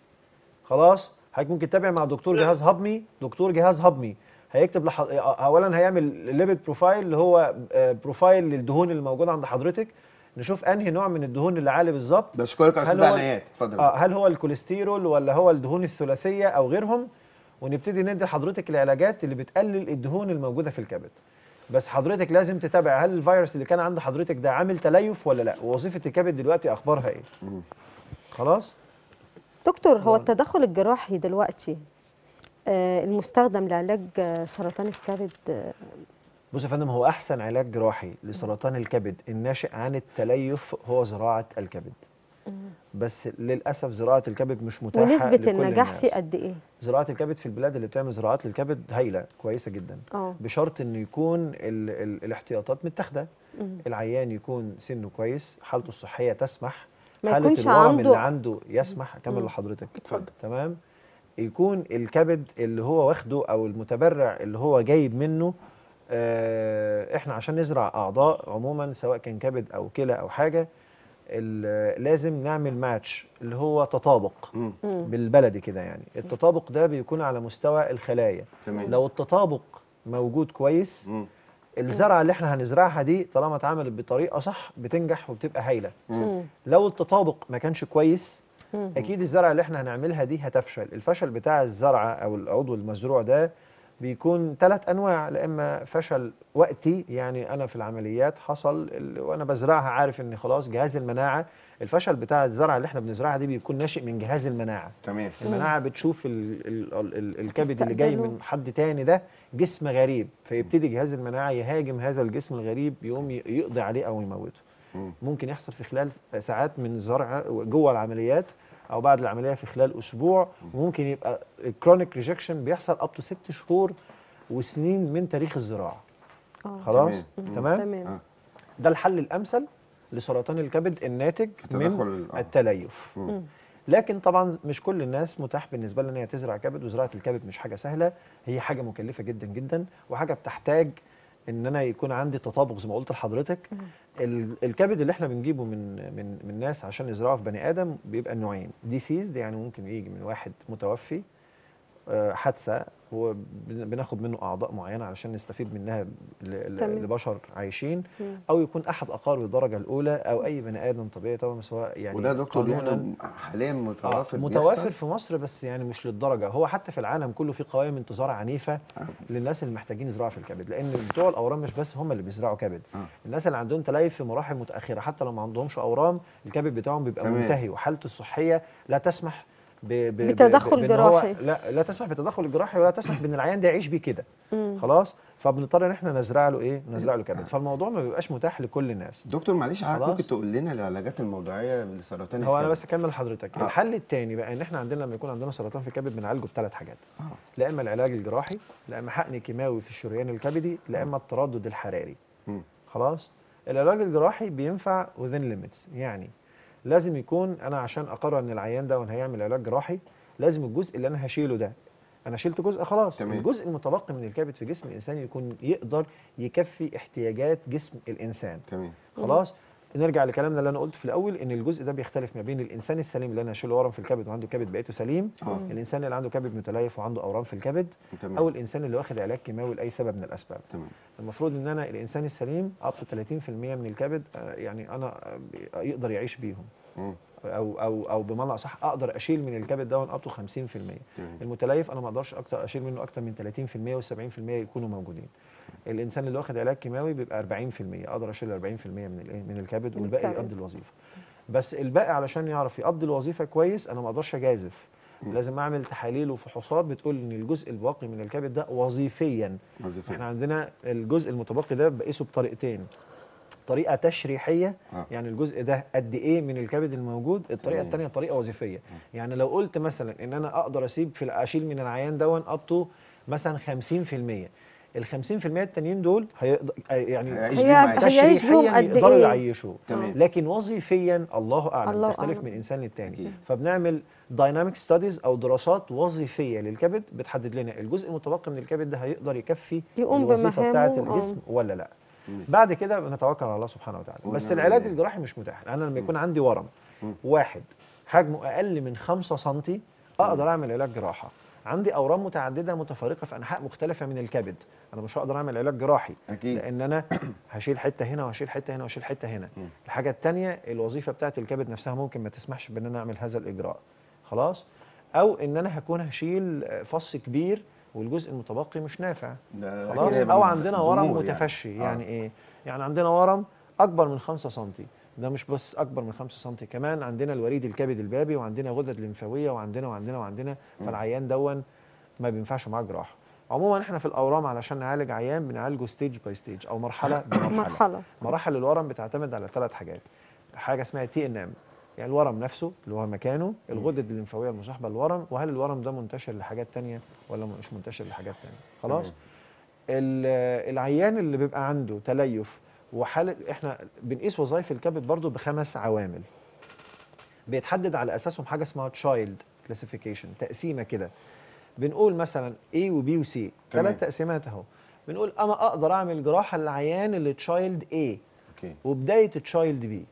خلاص؟ حضرتك ممكن تتابع مع دكتور جهاز هضمي. دكتور جهاز هضمي هيكتب لح... اولا هيعمل lipid profile اللي هو آه، profile للدهون اللي موجوده عند حضرتك. نشوف أنهي نوع من الدهون اللي عالي بالظبط بشكرك يا هل أستاذ هو- عنايات. اتفضل. آه هل هو الكوليسترول ولا هو الدهون الثلاثية أو غيرهم؟ ونبتدي ندي لحضرتك العلاجات اللي بتقلل الدهون الموجودة في الكبد. بس حضرتك لازم تتابع هل الفيروس اللي كان عند حضرتك ده عامل تليف ولا لا؟ ووظيفة الكبد دلوقتي أخبارها إيه؟ خلاص؟ دكتور هو التدخل الجراحي دلوقتي آه، المستخدم لعلاج آه، سرطان الكبد آه، بص يا فندم هو أحسن علاج جراحي لسرطان الكبد الناشئ عن التليف هو زراعة الكبد بس للأسف زراعة الكبد مش متاحة ونسبة لكل النجاح. فيه قد إيه؟ زراعة الكبد في البلاد اللي بتعمل زراعات للكبد هايلة كويسة جدا آه بشرط إنه يكون ال ال الاحتياطات متاخدة. العيان يكون سنه كويس حالته الصحية تسمح ما حالة يكونش الورم عنده- اللي عنده يسمح اكمل. لحضرتك اتفضل. تمام يكون الكبد اللي هو واخده أو المتبرع اللي هو جايب منه إحنا عشان نزرع أعضاء عموما سواء كان كبد أو كلى أو حاجة لازم نعمل ماتش اللي هو تطابق مم. بالبلدي كده يعني التطابق ده بيكون على مستوى الخلايا تمام لو التطابق موجود كويس مم. الزرعة اللي إحنا هنزرعها دي طالما اتعملت بطريقة صح بتنجح وبتبقى هايلة. لو التطابق ما كانش كويس مم. أكيد الزرعة اللي إحنا هنعملها دي هتفشل الفشل بتاع الزرعة أو العضو المزروع ده بيكون ثلاث أنواع لا إما فشل وقتي يعني أنا في العمليات حصل وأنا بزرعها عارف ان خلاص جهاز المناعة الفشل بتاع الزرعه اللي إحنا بنزرعها دي بيكون ناشئ من جهاز المناعة تمام المناعة بتشوف ال ال ال الكبد اللي جاي. من حد تاني ده جسم غريب فيبتدي جهاز المناعة يهاجم هذا الجسم الغريب يقوم يقضي عليه أو يموته مم. ممكن يحصل في خلال ساعات من الزرع جوه العمليات أو بعد العملية في خلال أسبوع وممكن يبقى ال chronic rejection بيحصل up to ست شهور وسنين من تاريخ الزراعة آه خلاص تمام. تمام تمام آه. ده الحل الأمثل لسرطان الكبد الناتج من آه. التليف مم. لكن طبعا مش كل الناس متاح بالنسبة لها إن هي تزرع كبد وزراعة الكبد مش حاجة سهلة هي حاجة مكلفة جدا جدا وحاجة بتحتاج إن أنا يكون عندي تطابق زي ما قلت لحضرتك. ال- الكبد اللي إحنا بنجيبه من من من ناس عشان يزرعه في بني آدم بيبقى نوعين ديسيز يعني ممكن يجي من واحد متوفي حادثة هو بن- بناخد منه أعضاء معينة علشان نستفيد منها. لبشر عايشين. أو يكون أحد أقارب الدرجة الأولى أو أي بني آدم طبيعي طبعا سواء يعني وده دكتور يعني حاليا آه، متوافر متوافر بيحصل؟ في مصر بس يعني مش للدرجة هو حتى في العالم كله في قوائم انتظار عنيفة آه. للناس اللي محتاجين يزرعوا في الكبد لأن بتوع الأورام مش بس هم اللي بيزرعوا كبد آه. الناس اللي عندهم تليف في مراحل متأخرة حتى لو ما عندهمش أورام الكبد بتاعهم بيبقى تمام. منتهي وحالته الصحية لا تسمح ب بتدخل جراحي. لا لا تسمح بتدخل الجراحي ولا تسمح بإن العيان ده يعيش بيه كده. خلاص فبنضطر إن إحنا نزرع له إيه نزرع له كبد فالموضوع ما بيبقاش متاح لكل الناس دكتور معلش حضرتك خلاص. ممكن تقول لنا العلاجات الموضعيه لسرطان هو أنا الكبد؟ بس أكمل لحضرتك آه. الحل الثاني بقى إن إحنا عندنا لما يكون عندنا سرطان في الكبد بنعالجه بثلاث حاجات آه. لا إما العلاج الجراحي لا إما حقن كيماوي في الشريان الكبدي لا إما التردد الحراري مم. خلاص العلاج الجراحي بينفع within limits يعني لازم يكون أنا عشان أقرر إن العيان ده وإن هيعمل علاج جراحي لازم الجزء اللي أنا هشيله ده. أنا شلت جزء خلاص. تمام. الجزء المتبقي من الكبد في جسم الإنسان يكون يقدر يكفي احتياجات جسم الإنسان. تمام. خلاص؟ نرجع لكلامنا اللي أنا قلت في الأول إن الجزء ده بيختلف ما بين الإنسان السليم اللي أنا هشيله ورم في الكبد وعنده كبد بقيته سليم آه. الإنسان اللي عنده كبد متليف وعنده أورام في الكبد تمام. أو الإنسان اللي واخد علاج كيماوي لأي سبب من الأسباب. تمام. المفروض إن أنا الإنسان السليم تو 30% من الكبد آه، يعني أنا يقدر يعيش بيهم. مم. أو أو أو بمعنى أصح أقدر أشيل من الكبد ده تو 50% تمام. المتليف أنا ما أقدرش أكتر أشيل منه أكتر من 30% و70% يكونوا موجودين. الإنسان اللي واخد علاج كيماوي بيبقى 40% أقدر أشيل 40% من الايه من الكبد والباقي. يقضي الوظيفة. بس الباقي علشان يعرف يقضي الوظيفة كويس أنا ما أقدرش أجازف. لازم أعمل تحاليل وفحوصات بتقول إن الجزء الباقي من الكبد ده وظيفيا. وظيفيا. إحنا عندنا الجزء المتبقي ده بقيسه بطريقتين. طريقة تشريحية آه. يعني الجزء ده قد إيه من الكبد الموجود؟ الطريقة. الثانية طريقة وظيفية. يعني لو قلت مثلا إن أنا أقدر أسيب في أشيل من العيان دوت مثلا 50% ال 50% التانيين دول هيقدر يعني هيعيش بيهم قد يقدروا إيه؟ يعيشوا. لكن وظيفيا الله أعلم الله تختلف أعلم. من إنسان للتاني أكيد. فبنعمل dynamic studies أو دراسات وظيفية للكبد بتحدد لنا الجزء المتبقي من الكبد ده هيقدر يكفي يقوم الوظيفة بتاعة آه. الجسم ولا لا. بعد كده بنتوكل على الله سبحانه وتعالى بس العلاج بالله. الجراحي مش متاح أنا لما يكون عندي ورم. واحد حجمه أقل من 5 سم أقدر أعمل علاج جراحة عندي أورام متعددة متفرقة في أنحاء مختلفة من الكبد. أنا مش هقدر أعمل علاج جراحي. أكيد. لأن أنا هشيل حتة هنا وهشيل حتة هنا وهشيل حتة هنا. مم. الحاجة الثانية الوظيفة بتاعه الكبد نفسها ممكن ما تسمحش بإن أنا أعمل هذا الإجراء. خلاص؟ أو إن أنا هكون هشيل فص كبير والجزء المتبقي مش نافع. خلاص؟ أو عندنا ورم يعني. متفشي. آه. يعني إيه؟ يعني عندنا ورم أكبر من 5 سم ده مش بس أكبر من 5 سم كمان عندنا الوريد الكبد البابي وعندنا غدد لمفاويه وعندنا وعندنا وعندنا فالعيان دوت ما بينفعش معاه جراحة. عموما إحنا في الأورام علشان نعالج عيان بنعالجه stage by stage أو مرحلة بمرحلة. مرحلة. مراحل الورم بتعتمد على ثلاث حاجات. حاجة اسمها TNM يعني الورم نفسه اللي هو مكانه الغدد الليمفاوية المصاحبة للورم وهل الورم ده منتشر لحاجات تانية ولا مش منتشر لحاجات تانية. خلاص؟ العيان اللي بيبقى عنده تليف وحاله إحنا بنقيس وظائف الكبد برضو بخمس عوامل. بيتحدد على أساسهم حاجة اسمها Child classification تقسيمة كده. بنقول مثلا A و B و C. تمام. ثلاث تقسيمات أهو. بنقول أنا أقدر أعمل جراحة للعيان اللي Child A okay. وبداية Child B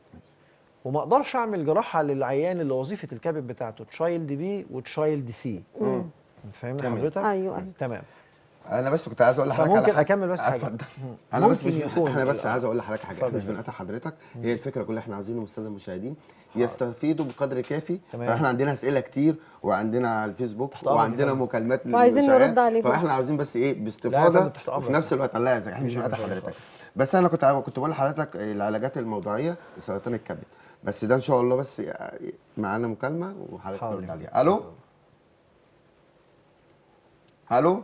وما أقدرش أعمل جراحة للعيان اللي وظيفة الكبد بتاعته Child B و Child C مم. أنت فاهمني. حضرتك؟ أيوه أيوه. تمام. أنا بس كنت عايز أقول لحضرتك حاجة. أكمل بس حاجة. اتفضل. أنا بس مش ممكن يكون إحنا بس عايز أقول لحضرتك حاجة. إحنا مش بنقطع حضرتك. هي الفكرة كلها إحنا عايزين الساده المشاهدين يستفيدوا بقدر كافي. تمام. فإحنا عندنا أسئلة كتير وعندنا على الفيسبوك وعندنا. مكالمات وعايزين للمشاهير. نرد عليهم. فإحنا عاوزين بس إيه؟ باستفاضة. وفي. نفس الوقت الله يعزك. إحنا مش بنقطع حضرتك. بس أنا كنت كنت بقول لحضرتك العلاجات الموضوعية لسرطان الكبد. بس ده إن شاء الله بس معانا مكالمة وحضرتك. ترد عليها. ألو؟ ألو؟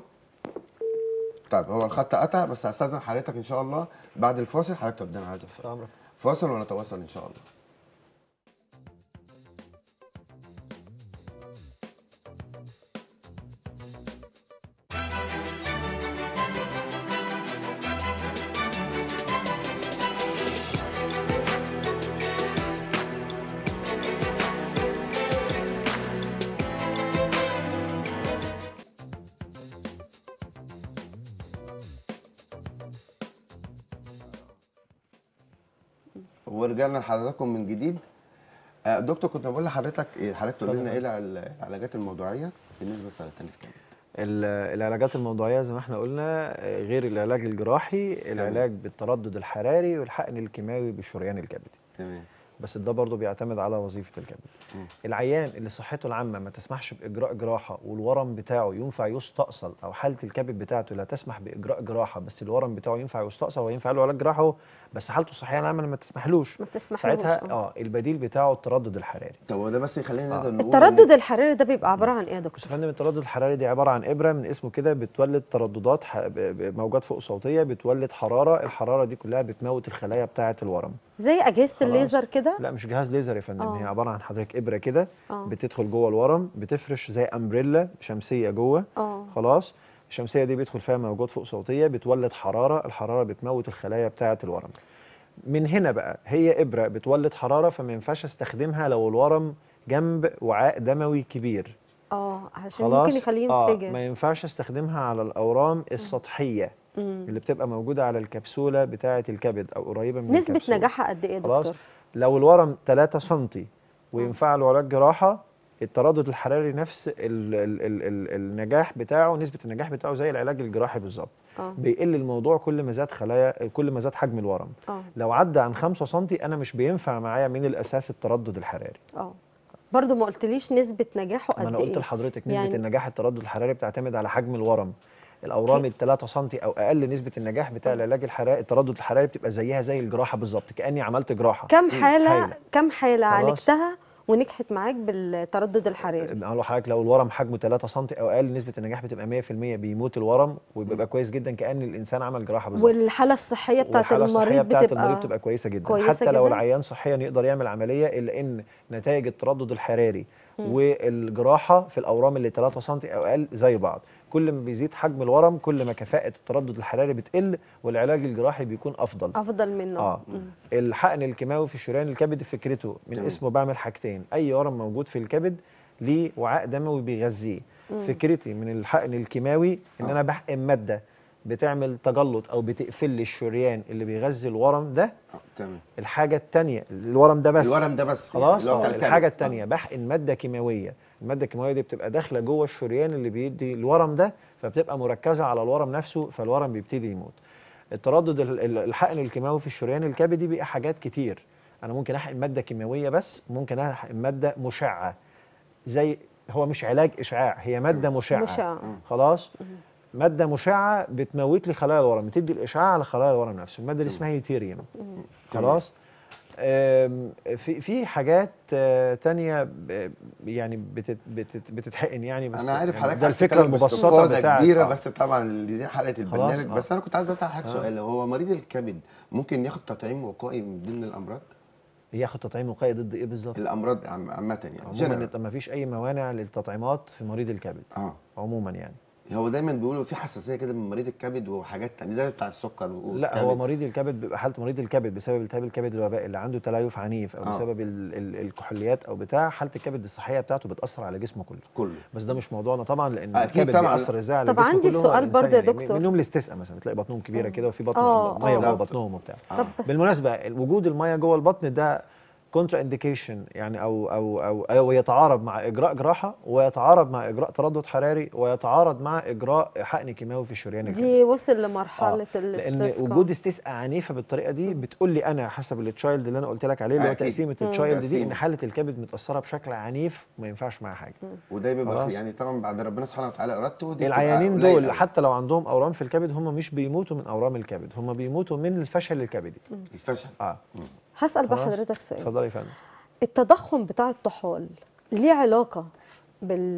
طيب هو الخط قطع بس هستأذن حضرتك إن شاء الله بعد الفاصل. حضرتك تبدأ عايز. فاصل ونتواصل إن شاء الله. ورجعنا لحضراتكم من جديد. آه، دكتور كنت بقول لحضرتك إيه، حضرتك تقول لنا إيه الع- العلاجات الموضوعية بالنسبة لسرطان الكبد؟ ال- العلاجات الموضوعية زي ما إحنا قلنا آه، غير العلاج الجراحي العلاج بالتردد الحراري والحقن الكيماوي بالشريان الكبدي تمام. بس ده برضه بيعتمد على وظيفة الكبد. العيان اللي صحته العامة ما تسمحش بإجراء جراحة والورم بتاعه ينفع يستأصل أو حالة الكبد بتاعته لا تسمح بإجراء جراحة بس الورم بتاعه ينفع يستأصل وينفع له علاج جراحة بس حالته الصحية العامة ما تسمحلوش ما تسمحلوش ساعتها آه. آه البديل بتاعه التردد الحراري طب وده بس يخلينا آه. نقدر نقول التردد إن- الحراري ده بيبقى عبارة عن إيه يا دكتور يا فندم التردد الحراري دي عبارة عن إبرة من اسمه كده بتولد ترددات ح- ب- ب- موجات فوق صوتية بتولد حرارة الحرارة دي كلها بتموت الخلايا بتاعة الورم زي أجهزة. الليزر كده؟ لا مش جهاز ليزر يا فندم. آه. هي عبارة عن حضرتك إبرة كده آه. بتدخل جوه الورم بتفرش زي أمبريلا شمسية جوه. آه. خلاص. الشمسية دي بيدخل فيها موجات فوق صوتية بتولد حرارة. الحرارة بتموت الخلايا بتاعة الورم. من هنا بقى هي إبرة بتولد حرارة فما ينفعش أستخدمها لو الورم جنب وعاء دموي كبير. آه عشان ممكن يخليه آه ينفجر. ما ينفعش أستخدمها على الأورام السطحية. مم. اللي بتبقى موجودة على الكبسولة بتاعه الكبد أو قريبة من نسبة الكبسولة. نجاحها قد إيه يا خلاص؟ دكتور؟ لو الورم 3 سم وينفع له علاج جراحة التردد الحراري نفس ال ال ال ال النجاح بتاعه نسبه النجاح بتاعه زي العلاج الجراحي بالظبط. آه. بيقل الموضوع كل ما زاد خلايا كل ما زاد حجم الورم. آه. لو عدى عن 5 سم أنا مش بينفع معايا من الأساس التردد الحراري. آه. برضه ما قلتليش نسبة نجاحه قد ما أنا إيه قلت لحضرتك نسبة يعني النجاح التردد الحراري بتعتمد على حجم الورم. الأورام ال 3 سم أو أقل نسبة النجاح بتاع العلاج الحراري التردد الحراري بتبقى زيها زي الجراحة بالظبط كأني عملت جراحة. كم حاله هايلة. كم حالة خلاص. عالجتها ونجحت معاك بالتردد الحراري؟ أقول لحضرتك لو الورم حجمه 3 سم أو أقل نسبة النجاح بتبقى 100% بيموت الورم وبيبقى كويس جدا كأن الإنسان عمل جراحة بالظبط. والحالة الصحية بتاعت والحالة الصحية المريض بتاعت بتبقى المريض بتبقى كويسة جدا. كويسة حتى لو جداً؟ العيان صحيا يقدر يعمل عملية إلا إن نتائج التردد الحراري والجراحة في الأورام اللي 3 سم أو أقل زي بعض. كل ما بيزيد حجم الورم كل ما كفاءة التردد الحراري بتقل والعلاج الجراحي بيكون أفضل أفضل منه آه مم. الحقن الكيماوي في الشريان الكبد فكرته من تمام. اسمه بعمل حاجتين أي ورم موجود في الكبد ليه وعاء دموي بيغذيه فكرتي من الحقن الكيماوي إن آه. أنا بحقن مادة بتعمل تجلط أو بتقفل لي الشريان اللي بيغذي الورم ده آه، تمام الحاجة الثانية الورم ده بس الورم ده بس خلاص اللي هو آه. الحاجة. الثانية بحقن مادة كيماوية الماده الكيماوية دي بتبقى داخلة جوه الشريان اللي بيدي الورم ده فبتبقى مركزة على الورم نفسه فالورم بيبتدي يموت. التردد ال- ال- الحقن الكيماوي في الشريان الكبدي بيبقى حاجات كتير. أنا ممكن أحقن مادة كيماوية بس ممكن أحقن مادة مشعة. زي هو مش علاج إشعاع هي مادة مشعة. مشع خلاص؟ مادة مشعة بتموت لي خلايا الورم بتدي الإشعاع على خلايا الورم نفسه. الماده دي اسمها Yttrium. خلاص؟ في في حاجات آه، تانية ب- يعني بتت بتت بتتحقن يعني بس أنا عارف يعني حضرتك ده الفكرة المبسطة باستفاضة بتاعت كبيرة آه. بس طبعا دي حلقة البرنامج آه. بس أنا كنت عايز أسأل حضرتك آه. سؤال هو مريض الكبد ممكن ياخد تطعيم وقائي من ضمن الأمراض ياخد تطعيم وقائي ضد إيه بالظبط؟ الأمراض عامة يعني عموما. ما فيش أي موانع للتطعيمات في مريض الكبد آه عموما يعني هو دايما بيقولوا في حساسية كده من مريض الكبد وحاجات تانية زي بتاع السكر لا هو مريض الكبد بيبقى حاله مريض الكبد بسبب التهاب الكبد الوبائي اللي عنده تليف عنيف أو آه. بسبب ال ال الكحوليات أو بتاع حالة الكبد الصحية بتاعته بتأثر على جسمه كله كله بس ده مش موضوعنا طبعا لأن أكيد الكبد طبعاً. بيأثر إزاي على طب الجسم عندي سؤال برضه يا يعني دكتور. منهم الاستسقاء مثلا تلاقي بطنهم كبيرة كده وفي بطن آه، مية جوه. بطنهم وبتاع آه. بالمناسبة وجود المية جوه البطن ده contraindication يعني أو أو أو أو يتعارض مع إجراء جراحة ويتعارض مع إجراء تردد حراري ويتعارض مع إجراء حقن كيماوي في الشريان الكبدي دي وصل لمرحلة آه، لأن وجود استسقاء عنيفة بالطريقة دي بتقول لي أنا حسب ال Child اللي أنا قلت لك عليه اللي هو. تقسيمة. ال Child دي. إن حالة الكبد متأثرة بشكل عنيف وما ينفعش معاها حاجة وده بيبقى. يعني طبعا بعد ربنا سبحانه وتعالى ارادته دي العيانين دول. حتى لو عندهم أورام في الكبد هم مش بيموتوا من أورام الكبد هم بيموتوا من الفشل الكبدي الفشل آه هسأل بقى. حضرتك سؤال اتفضلي يا فندم التضخم بتاع الطحال ليه علاقة بال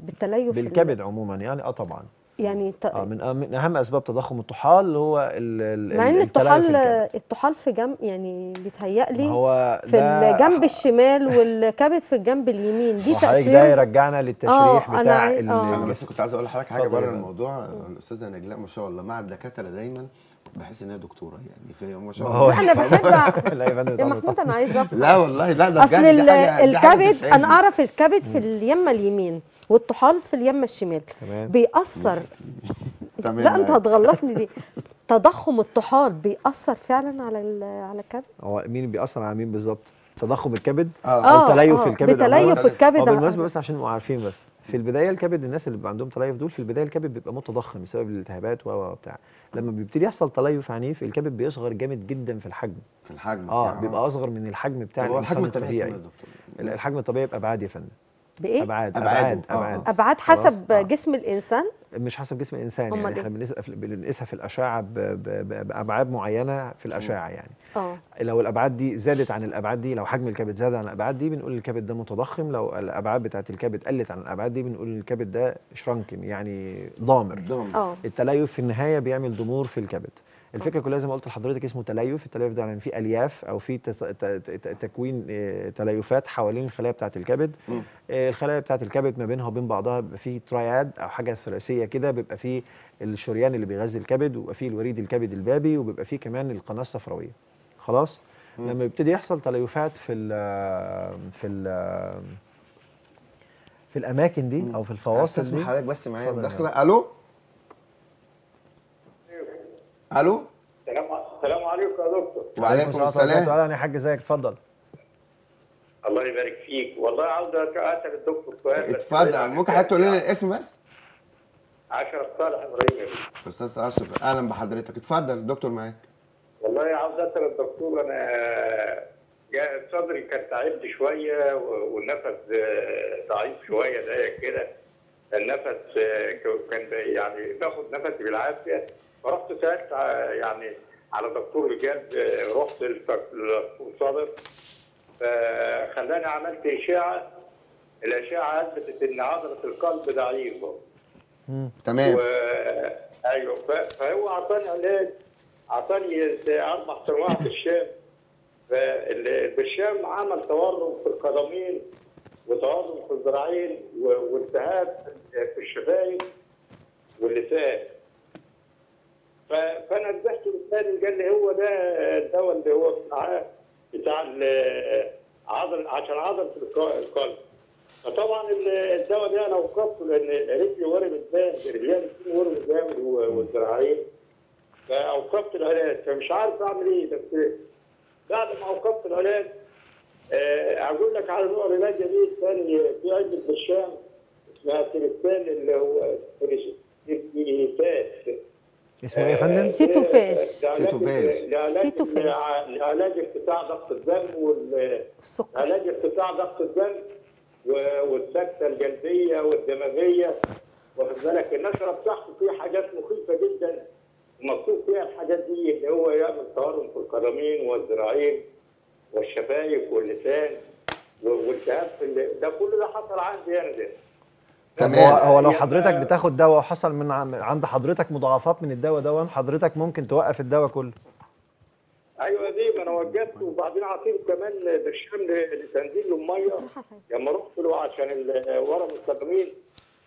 بالتليف ال- بالكبد عموما يعني آه طبعا يعني ت... آه من آه من أهم أسباب تضخم الطحال هو ال ال مع إن الطحال. الطحال في جنب يعني بيتهيألي ما هو في الجنب الشمال والكبد في الجنب اليمين دي وحضرتك ده يرجعنا للتشريح أنا بتاع ال- آه. أنا بس كنت عايز أقول لحضرتك حاجة بره. الموضوع الاستاذه نجلاء ما شاء الله مع الدكاترة دايما بحس ان هي دكتورة يعني في ما شاء الله. أنا بحب لا يا فندم يا محمود أنا عايزة أفهم. لا والله لا ده أصل الكبد. أنا أعرف الكبد في اليمة اليمين والطحال في اليمة الشمال. تمام. بيأثر. تمام لا أنت هتغلطني دي. تضخم الطحال بيأثر فعلا على ال- على الكبد؟ هو مين بيأثر على مين بالظبط؟ تضخم الكبد؟ آه. أو تليف الكبد بتليف. الكبد بالمناسبة. بس عشان نبقى عارفين بس. في البداية الكبد الناس اللي بيبقى عندهم تليف دول في البداية الكبد بيبقى متضخم بسبب الالتهابات و و بتاع لما بيبتدي يحصل تليف عنيف الكبد بيصغر جامد جدا في الحجم في الحجم آه. بيبقى أصغر من الحجم بتاع الحجم الطبيعي؟ الحجم الطبيعي بابعاد يا فندم بإيه؟ أبعاد. أبعاد. آه، أبعاد آه. أبعاد. خلاص، حسب آه. جسم الإنسان؟ مش حسب جسم الإنسان يعني إيه؟ إحنا بنقيسها في- الأشعة ب- ب- ب- بأبعاد معينة في الأشعة يعني. آه. لو الأبعاد دي زادت عن الأبعاد دي لو حجم الكبد زاد عن الأبعاد دي بنقول الكبد ده متضخم. لو الأبعاد بتاعت الكبد قلت عن الأبعاد دي بنقول الكبد ده شرانكن يعني ضامر. ضم. آه. التليف في النهاية بيعمل ضمور في الكبد. الفكرة كلها زي ما قلت لحضرتك اسمه تليف. التليف ده يعني في ألياف أو في تكوين آه، تليفات حوالين الخلايا بتاعة الكبد. مم. آه، الخلايا بتاعة الكبد ما بينها وبين بعضها بيبقى في تراياد أو حاجة ثلاثية كده. بيبقى في الشريان اللي بيغذي الكبد وبيبقى في الوريد الكبد البابي وبيبقى في كمان القناه الصفراويه خلاص؟ لما يبتدي يحصل تليفات في ال في ال في الأماكن دي أو في الفواصل دي حضرتك بس معايا مداخلة. ألو؟ ألو؟ السلام السلام عليكم يا دكتور. وعليكم السلام. أهلا يا حاج ازيك اتفضل. الله يبارك فيك. والله عاوز أسأل الدكتور سؤال اتفضل. ممكن حضرتك تقول لنا الاسم بس؟ 10 صالح إبراهيم أستاذ اشرف أهلا بحضرتك. اتفضل الدكتور معاك. والله عاوز أسأل الدكتور أنا جا- صدري كان تعبت شوية والنفس آه، ضعيف شوية ضيق كده. النفس آه، كان يعني باخد نفسي بالعافية. فرحت سألت يعني على دكتور آه، رحت للدك- لدكتور صدر فخلاني عملت إشاعة. الإشاعة اثبتت إن عضلة القلب ضعيفة. تمام. و... أيوه. ف... فهو أعطاني علاج. أعطاني أربع سنوات في الشام فالشام عمل تورم في القدمين وتورم في الذراعين. والتهاب في الشفايف واللسان. فأنا رجعت للثاني قال لي هو ده الدواء اللي هو بتاع بتاع عضل عشان عضلة الق- القلب. فطبعا ال- الدواء ده أنا وقفته لأن رجلي ورمت جامد رجلي ورمت جامد والذراعين فأوقفت العلاج. فمش عارف أعمل إيه بس بعد ما أوقفت العلاج آه، أقول لك على نوع علاج جديد ثاني في علبه بالشام اسمها تريستان اللي هو تريستان اسمه إيه يا فندم؟ سيتوفاج. سيتوفاج. سيتوفاج. لعلاج ارتفاع ضغط الدم وال السكر علاج ارتفاع ضغط الدم والسكتة القلبيه والدماغية واخد بالك النشرة بتاعته فيه حاجات مخيفة جدا مكتوب فيها الحاجات دي اللي هو يعمل تورم في القدمين والذراعين والشفايف واللسان والتهاب ده كل ده حصل عندي أنا ده تمام. هو هو لو حضرتك بتاخد دواء وحصل من عند حضرتك مضاعفات من الدواء ده حضرتك ممكن توقف الدواء كله؟ أيوه دي ما أنا وجدت وبعدين عطيله كمان برشام لتنزيل المية. لما رحت له عشان ورم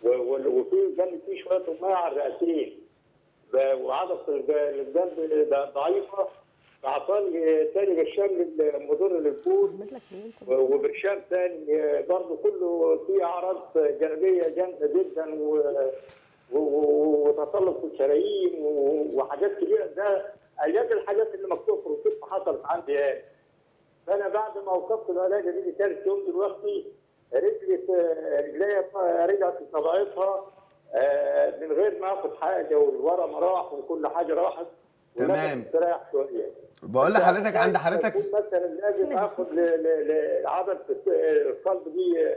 و- وفي قال لي في شوية مية على الرئتين. ب- وعضله الج- القلب ده ضعيفة. فاعطاني تاني برشام للمضر للفول وبرشام تاني برضه كله فيه أعراض جانبية جامدة جدا و و- و- وتسلط في الشرايين وحاجات كبيرة. ده ايات الحاجات اللي مكتوبة في الروشته حصلت عندي يعني. فأنا بعد ما وقفت العلاج دي ثالث يوم دلوقتي رجلي رجليا رجعت لطبيعتها آه، من غير ما اخد حاجة والورم راح وكل حاجة راحت. تمام. ونفسي استريح شوية. بقول لحضرتك عند حضرتك مثلا لازم آخد ل- ل- لعضله القلب دي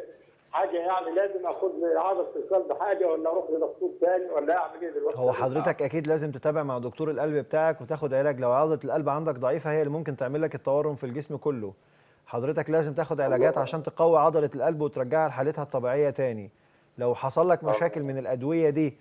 حاجة يعني لازم آخد لعضله القلب حاجة ولا أروح لدكتور ثاني ولا أعمل إيه دلوقتي؟ هو حضرتك أكيد لازم تتابع مع دكتور القلب بتاعك وتاخد علاج. لو عضله القلب عندك ضعيفة هي اللي ممكن تعمل لك التورم في الجسم كله. حضرتك لازم تاخد علاجات عشان تقوي عضلة القلب وترجعها لحالتها الطبيعية تاني. لو حصل لك مشاكل من الأدوية دي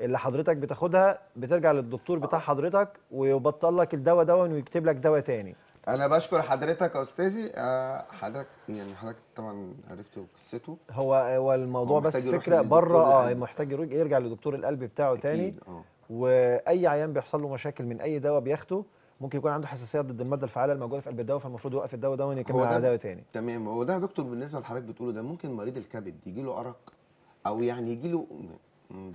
اللي حضرتك بتاخدها بترجع للدكتور بتاع حضرتك ويبطل لك الدواء ده ويكتب لك دواء تاني. أنا بشكر حضرتك يا أستاذي. آه، حضرتك يعني حضرتك طبعا عرفت قصته. هو هو الموضوع هو بس فكرة بره آه. محتاج يرجع لدكتور القلب بتاعه تاني. أكيد آه. وأي عيان بيحصل له مشاكل من أي دواء بياخده ممكن يكون عنده حساسية ضد المادة الفعالة الموجودة في قلب الدواء فالمفروض يوقف الدواء ده ويكمل على دواء تاني. تمام. هو ده يا دكتور بالنسبة لحضرتك بتقوله ده ممكن مريض الكبد يجي له أرق أو يعني يجي له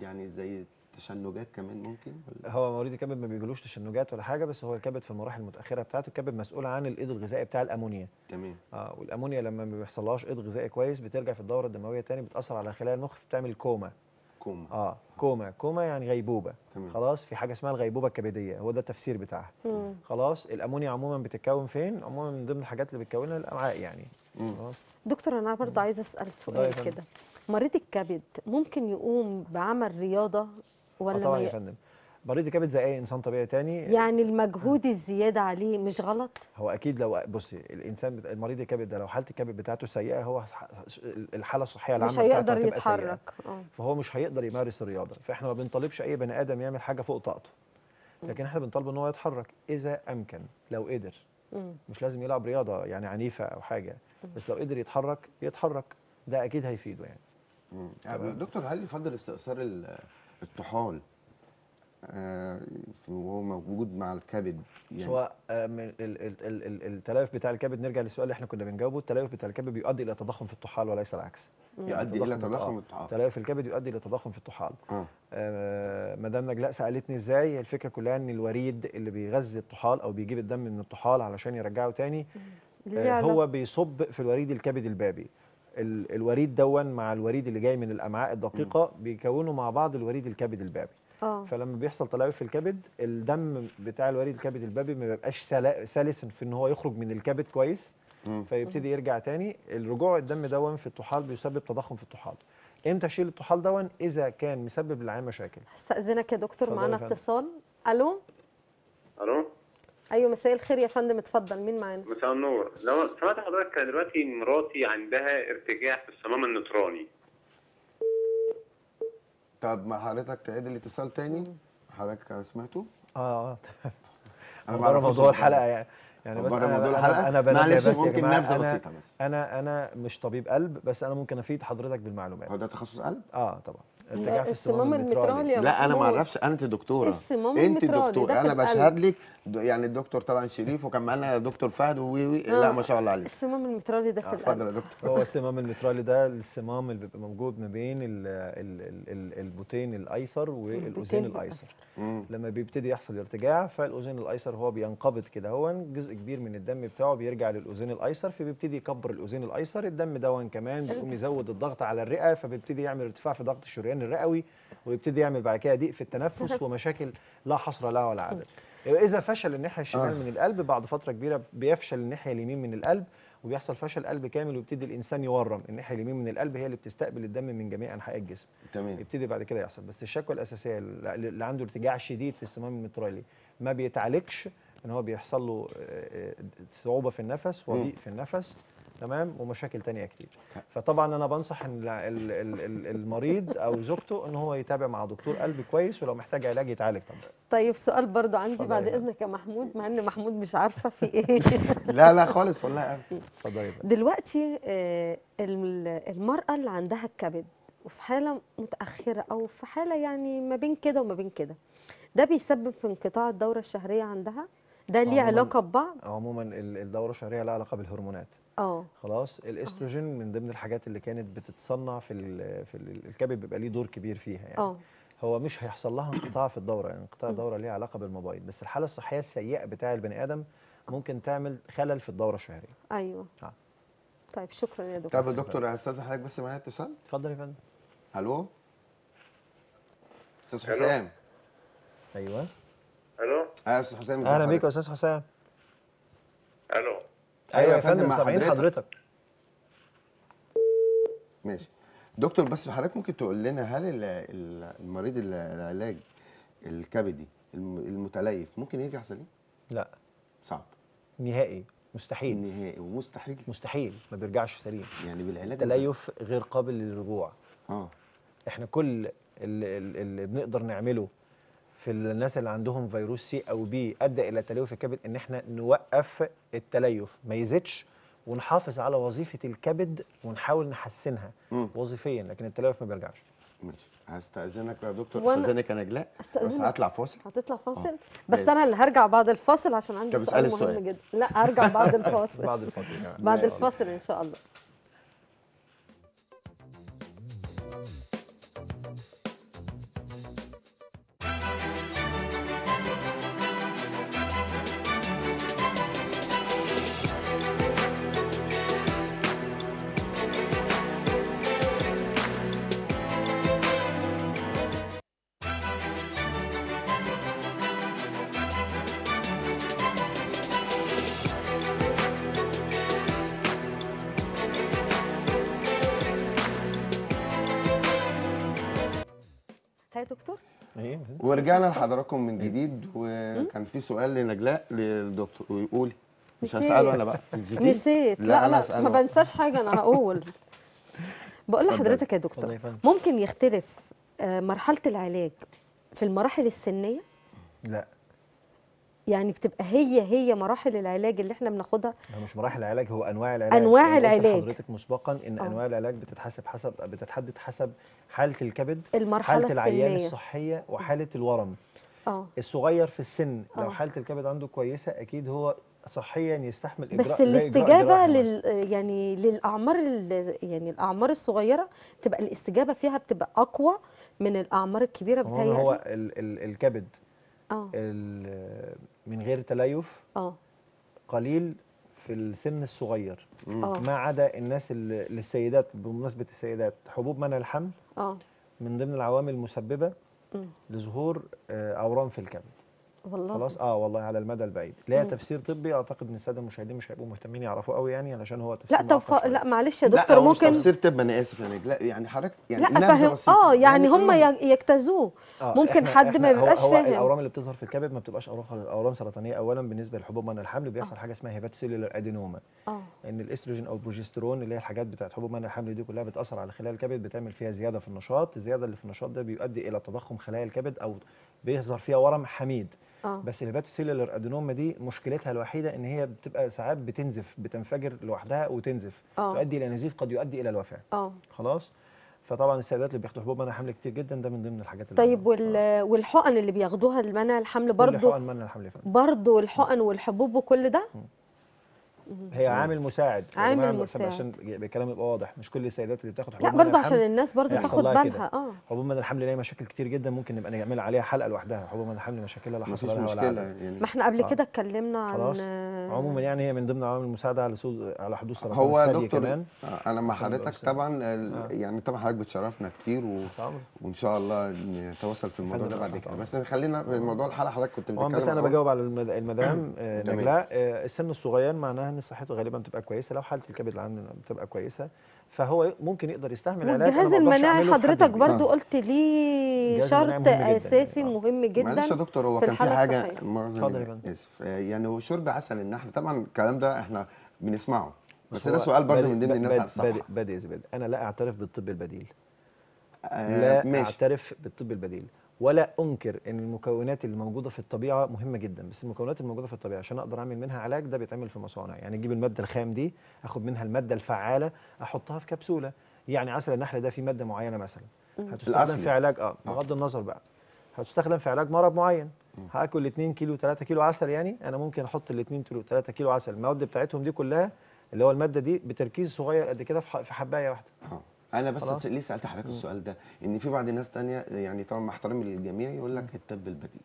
يعني زي تشنجات كمان ممكن ولا؟ هو مريض الكبد ما بيجيلوش تشنجات ولا حاجة بس هو الكبد في المراحل المتأخرة بتاعته الكبد مسؤول عن الايض الغذائي بتاع الأمونيا. تمام. آه والأمونيا لما ما بيحصلهاش ايض غذائي كويس بترجع في الدورة الدموية تاني بتأثر على خلايا المخ بتعمل coma. coma. آه coma. coma يعني غيبوبة. تمام. خلاص في حاجة اسمها الغيبوبة الكبدية هو ده التفسير بتاعها. مم. خلاص الأمونيا عموما بتتكون فين؟ عموما من ضمن الحاجات اللي بتكونها الأمعاء يعني. مم. خلاص. دكتور أنا برضه عايزة أسأل سؤال. كده. مريض الكبد ممكن يقوم بعمل رياضة آه ولا طبعا ما يا. فندم مريض الكبد زي أي إنسان طبيعي تاني يعني المجهود الزيادة عليه مش غلط هو أكيد لو بصي الإنسان. المريض الكبد ده لو حالة الكبد بتاعته سيئة هو الحالة الصحية العامة مش هيقدر سيئة. يتحرك آه فهو مش هيقدر يمارس الرياضة فإحنا ما بنطالبش أي بني آدم يعمل حاجة فوق طاقته لكن إحنا بنطالب إن هو يتحرك إذا أمكن لو قدر. مش لازم يلعب رياضة يعني عنيفة أو حاجة بس لو قدر يتحرك يتحرك ده أكيد هيفيده. يعني دكتور هل يفضل استئصال ال- الطحال آه، في- وهو موجود مع الكبد؟ يعني سواء آه، من ال- ال- ال- ال- التليف بتاع الكبد نرجع للسؤال اللي إحنا كنا بنجاوبه. التليف بتاع الكبد بيؤدي إلى تضخم في الطحال وليس العكس. يؤدي إلى تضخم- آه. الطحال. تليف الكبد يؤدي إلى تضخم في الطحال. آه، مدام نجلاء سألتني إزاي الفكرة كلها إن الوريد اللي بيغذي الطحال أو بيجيب الدم من الطحال علشان يرجعه تاني آه،؟ هو بيصب في الوريد الكبدي البابي. ال- الوريد دون مع الوريد اللي جاي من الأمعاء الدقيقة بيكونوا مع بعض الوريد الكبدي البابي. آه. فلما بيحصل تليف في الكبد الدم بتاع الوريد الكبدي البابي ما بيبقاش سلا- سلس في إن هو يخرج من الكبد كويس. مم. فيبتدي يرجع تاني. الرجوع الدم دون في الطحال بيسبب تضخم في الطحال إمتى أشيل الطحال دون؟ إذا كان مسبب للعين مشاكل. استاذنك يا دكتور معانا. اتصال. ألو؟ ألو؟ أيوه مساء الخير يا فندم اتفضل. مين معانا؟ مساء النور. لو سمعت حضرتك دلوقتي مراتي عندها ارتجاع في الصمام النطراني طب ما حضرتك تعيد الاتصال تاني؟ حضرتك سمعته؟ آه آه بره أعرفوش موضوع. الحلقة يعني يعني بس أنا موضوع أنا- الحلقة؟ أنا معلش، ممكن أنا- بسيطة بس. أنا أنا مش طبيب قلب بس أنا ممكن أفيد حضرتك بالمعلومات. هو ده تخصص قلب؟ آه طبعا. ارتجاع في الصمام المترالي يا لا أنا ما. أعرفش. أنت دكتورة. الصمام أنت المترالي، دكتور ده في أنا. بشهد لك يعني الدكتور طبعا شريف وكان معانا دكتور فهد وي وي لا آه، ما شاء الله عليك الصمام المترالي ده في آه، اتفضل يا دكتور. هو الصمام المترالي ده الصمام اللي بيبقى موجود ما بين ال ال ال ال البطين الأيسر والاذين البطين الأيسر. لما بيبتدي يحصل ارتجاع فالاذين الأيسر هو بينقبض كده. هو جزء كبير من الدم بتاعه بيرجع للاذين الأيسر فبيبتدي يكبر الاذين الأيسر. الدم دون كمان بيقوم يزود الضغط على الرئة فبيبتدي يعمل ارتفاع في ضغط الشريان الرئوي ويبتدي يعمل بعد كده ضيق في التنفس ومشاكل لا حصر لها ولا عدد. إذا فشل الناحية الشمال آه. من القلب بعد فترة كبيرة بيفشل الناحية اليمين من القلب وبيحصل فشل قلب كامل ويبتدي الإنسان يورم. الناحية اليمين من القلب هي اللي بتستقبل الدم من جميع أنحاء الجسم. تمام. يبتدي بعد كده يحصل. بس الشكوى الأساسية اللي عنده ارتجاع شديد في الصمام المترالي ما بيتعالجش إن هو بيحصل له آه، آه، صعوبة في النفس وضيق في النفس. تمام ومشاكل تانية كتير فطبعا أنا بنصح إن الع- ال- ال- ال- المريض أو زوجته إن هو يتابع مع دكتور قلب كويس ولو محتاج علاج يتعالج طبعا طيب سؤال برضو عندي بعد. إذنك يا محمود مع إن محمود مش عارفة في إيه لا لا خالص والله. اتفضلي. دلوقتي آه، الم- المرأة اللي عندها الكبد وفي حالة متأخرة أو في حالة يعني ما بين كده وما بين كده ده بيسبب في انقطاع الدورة الشهرية عندها ده ليه علاقة ببعض؟ عموما ال- الدورة الشهريه لها علاقة بالهرمونات. آه خلاص؟ الإستروجين من ضمن الحاجات اللي كانت بتتصنع في ال في ال الكبد بيبقى ليه دور كبير فيها يعني. آه هو مش هيحصل لها انقطاع في الدورة يعني. انقطاع الدورة ليه علاقة بالمبايض بس الحالة الصحية السيئة بتاع البني آدم ممكن تعمل خلل في الدورة الشهرية. أيوه. آه. طيب شكرا يا دكتور. طب يا دكتور أستاذ حضرتك بس معايا اتصال؟ اتفضل يا فندم. ألو؟ أستاذ. حسام. أيوه. آه أستاذ حسام أهلا بيك؟ يا أستاذ حسام. ألو. أيوه يا فندم مع سامعين حضرتك. ماشي. دكتور بس حضرتك ممكن تقول لنا هل ال- ال- المريض ال- العلاج الكبدي الم- المتليف ممكن يرجع سليم؟ لا. صعب. نهائي. مستحيل. نهائي ومستحيل. مستحيل. ما بيرجعش سليم. يعني بالعلاج التليف غير قابل للرجوع. آه. إحنا كل اللي, اللي بنقدر نعمله في الناس اللي عندهم فيروس سي أو بي أدى إلى تليف الكبد إن إحنا نوقف التليف ما يزيدش ونحافظ على وظيفة الكبد ونحاول نحسنها مم. وظيفيا لكن التليف ما بيرجعش ماشي هستأذنك بقى يا دكتور استاذنك يا نجلاء بس. هطلع فاصل هتطلع فاصل آه. بس ماشي. أنا اللي هرجع بعد الفاصل عشان عندي سؤال مهم السؤال. جدا لا هرجع بعد الفاصل بعد الفاصل. بعد. الفاصل إن شاء الله ورجعنا لحضراتكم من جديد وكان في سؤال لنجلاء للدكتور ويقولي مش. هسأله أنا بقى؟ نسيت لا, لا أنا لا, هسأله ما بنساش حاجة أنا هقول بقول. لحضرتك يا دكتور. ممكن يختلف آه، مرحلة العلاج في المراحل السنية لا يعني بتبقى هي هي مراحل العلاج اللي إحنا بناخدها مش مراحل العلاج هو أنواع العلاج أنا قلت العلاج. لحضرتك مسبقا إن آه. أنواع العلاج بتتحسب حسب بتتحدد حسب حالة الكبد المرحلة حالة العيان الصحية وحالة الورم آه الصغير في السن. لو حالة الكبد عنده كويسة أكيد هو صحيا يستحمل اجراء بس الاستجابة. لل يعني للأعمار يعني الأعمار الصغيرة تبقى الاستجابة فيها بتبقى أقوى من الأعمار الكبيرة بتهيألي هو ال ال الكبد ال- من غير تليف آه. قليل في السن الصغير. آه. ما عدا الناس اللي للسيدات بمناسبة السيدات حبوب منع الحمل آه. من ضمن العوامل المسببة مم. لظهور آه، أورام في الكبد. والله. خلاص؟ آه والله على المدى البعيد. ليها مم. تفسير طبي أعتقد إن السادة المشاهدين مش هيبقوا مهتمين يعرفوه قوي يعني علشان هو تفسير لا طب ف... لا معلش يا لا دكتور مش ممكن تفسير طب أنا آسف يعني لا يعني حضرتك يعني لا فاهم. آه يعني هم كلهم- ي- يجتازوه آه، ممكن إحنا- حد ما إحنا هو- يبقاش هو فاهم. الأورام اللي بتظهر في الكبد ما بتبقاش أورام سرطانية اولا بالنسبة لحبوب منع الحمل بيحصل حاجة اسمها هيباتوسيلولار أدينوما. آه. إن الإستروجين أو البروجسترون اللي هي الحاجات بتاعت حبوب منع الحمل دي كلها بتأثر على خلايا الكبد بتعمل فيها زيادة في النشاط. الزيادة اللي في النشاط ده بيؤدي إلى تضخم خلايا الكبد أو بيظهر فيها ورم حميد. آه. بس الهيباتوسيلولار أدينوما دي مشكلتها الوحيدة إن هي بتبقى ساعات بتنزف بتنفجر لوحدها وتنزف. آه. تؤدي إلى نزيف قد يؤدي إلى الوفاة. آه. خلاص؟ فطبعا السيدات اللي بياخدوا حبوب منع حمل كتير جدا ده من ضمن الحاجات اللي طيب وال... والحقن اللي بياخدوها لمنع الحمل كل برضو حقن منع الحمل. برضو الحقن والحبوب وكل ده؟ هي عامل مساعد عامل مساعد. عشان الكلام يبقى واضح مش كل السيدات اللي بتاخد حبوب لا برضو عشان الناس برضو هيحصل تاخد لها بالها. آه حبوب منع الحمل ليها مشاكل كتير جدا ممكن نبقى نعمل عليها حلقة لوحدها حبوب منع الحمل مشاكلها لا حصر لها ولا. يعني ما إحنا قبل آه. كده اتكلمنا عن خلاص. عموما يعني هي من ضمن عوامل المساعدة على سوء على حدوث سرطان هو الثدي دكتور كمان. آه، أنا مع يبقى حضرتك طبعا آه. يعني طبعا حضرتك بتشرفنا كتير و... طبعا وإن شاء الله نتواصل في الموضوع ده بعد. كده. بس خلينا في موضوع الحلقة حضرتك كنت بتتكلم بس أنا بجاوب على المد- المدام آه،. نجلاء. آه، السن الصغير معناها إن صحته غالبا بتبقى كويسة. لو حالة الكبد اللي عندنا بتبقى كويسة فهو ممكن يقدر يستحمل علاج. والجهاز أقدرش المناعي حضرتك. برضو قلت ليه الجهاز شرط مهم جداً أساسي يعني. آه. مهم جدا معلش يا دكتور هو كان في حاجة اتفضل. آسف. آه، يعني هو شرب عسل النحل. طبعا الكلام ده إحنا بنسمعه. بس ده سؤال برضه من ضمن الناس على الصفحة. بادئ بادئ أنا لا أعترف بالطب البديل. آه، لا ماشي. أعترف بالطب البديل. ولا أنكر إن المكونات اللي موجودة في الطبيعة مهمة جدا بس المكونات الموجوده في الطبيعة عشان أقدر أعمل منها علاج ده بيتعمل في مصانع. يعني أجيب المادة الخام دي أخد منها المادة الفعالة أحطها في كبسولة. يعني عسل النحل ده فيه مادة معينة مثلا. هتستخدم الأصلي. في علاج آه بغض النظر بقى. هتستخدم في علاج مرض معين. هأكل 2 كيلو 3 كيلو عسل يعني أنا ممكن أحط ال 2 كيلو 3 كيلو عسل. المواد بتاعتهم دي كلها اللي هو المادة دي بتركيز صغير قد كده في حباية واحدة. آه. أنا بس خلاص. ليه سألت حضرتك السؤال ده إن في بعض الناس تانية يعني طبعا مع احترامي للجميع يقول لك الطب البديل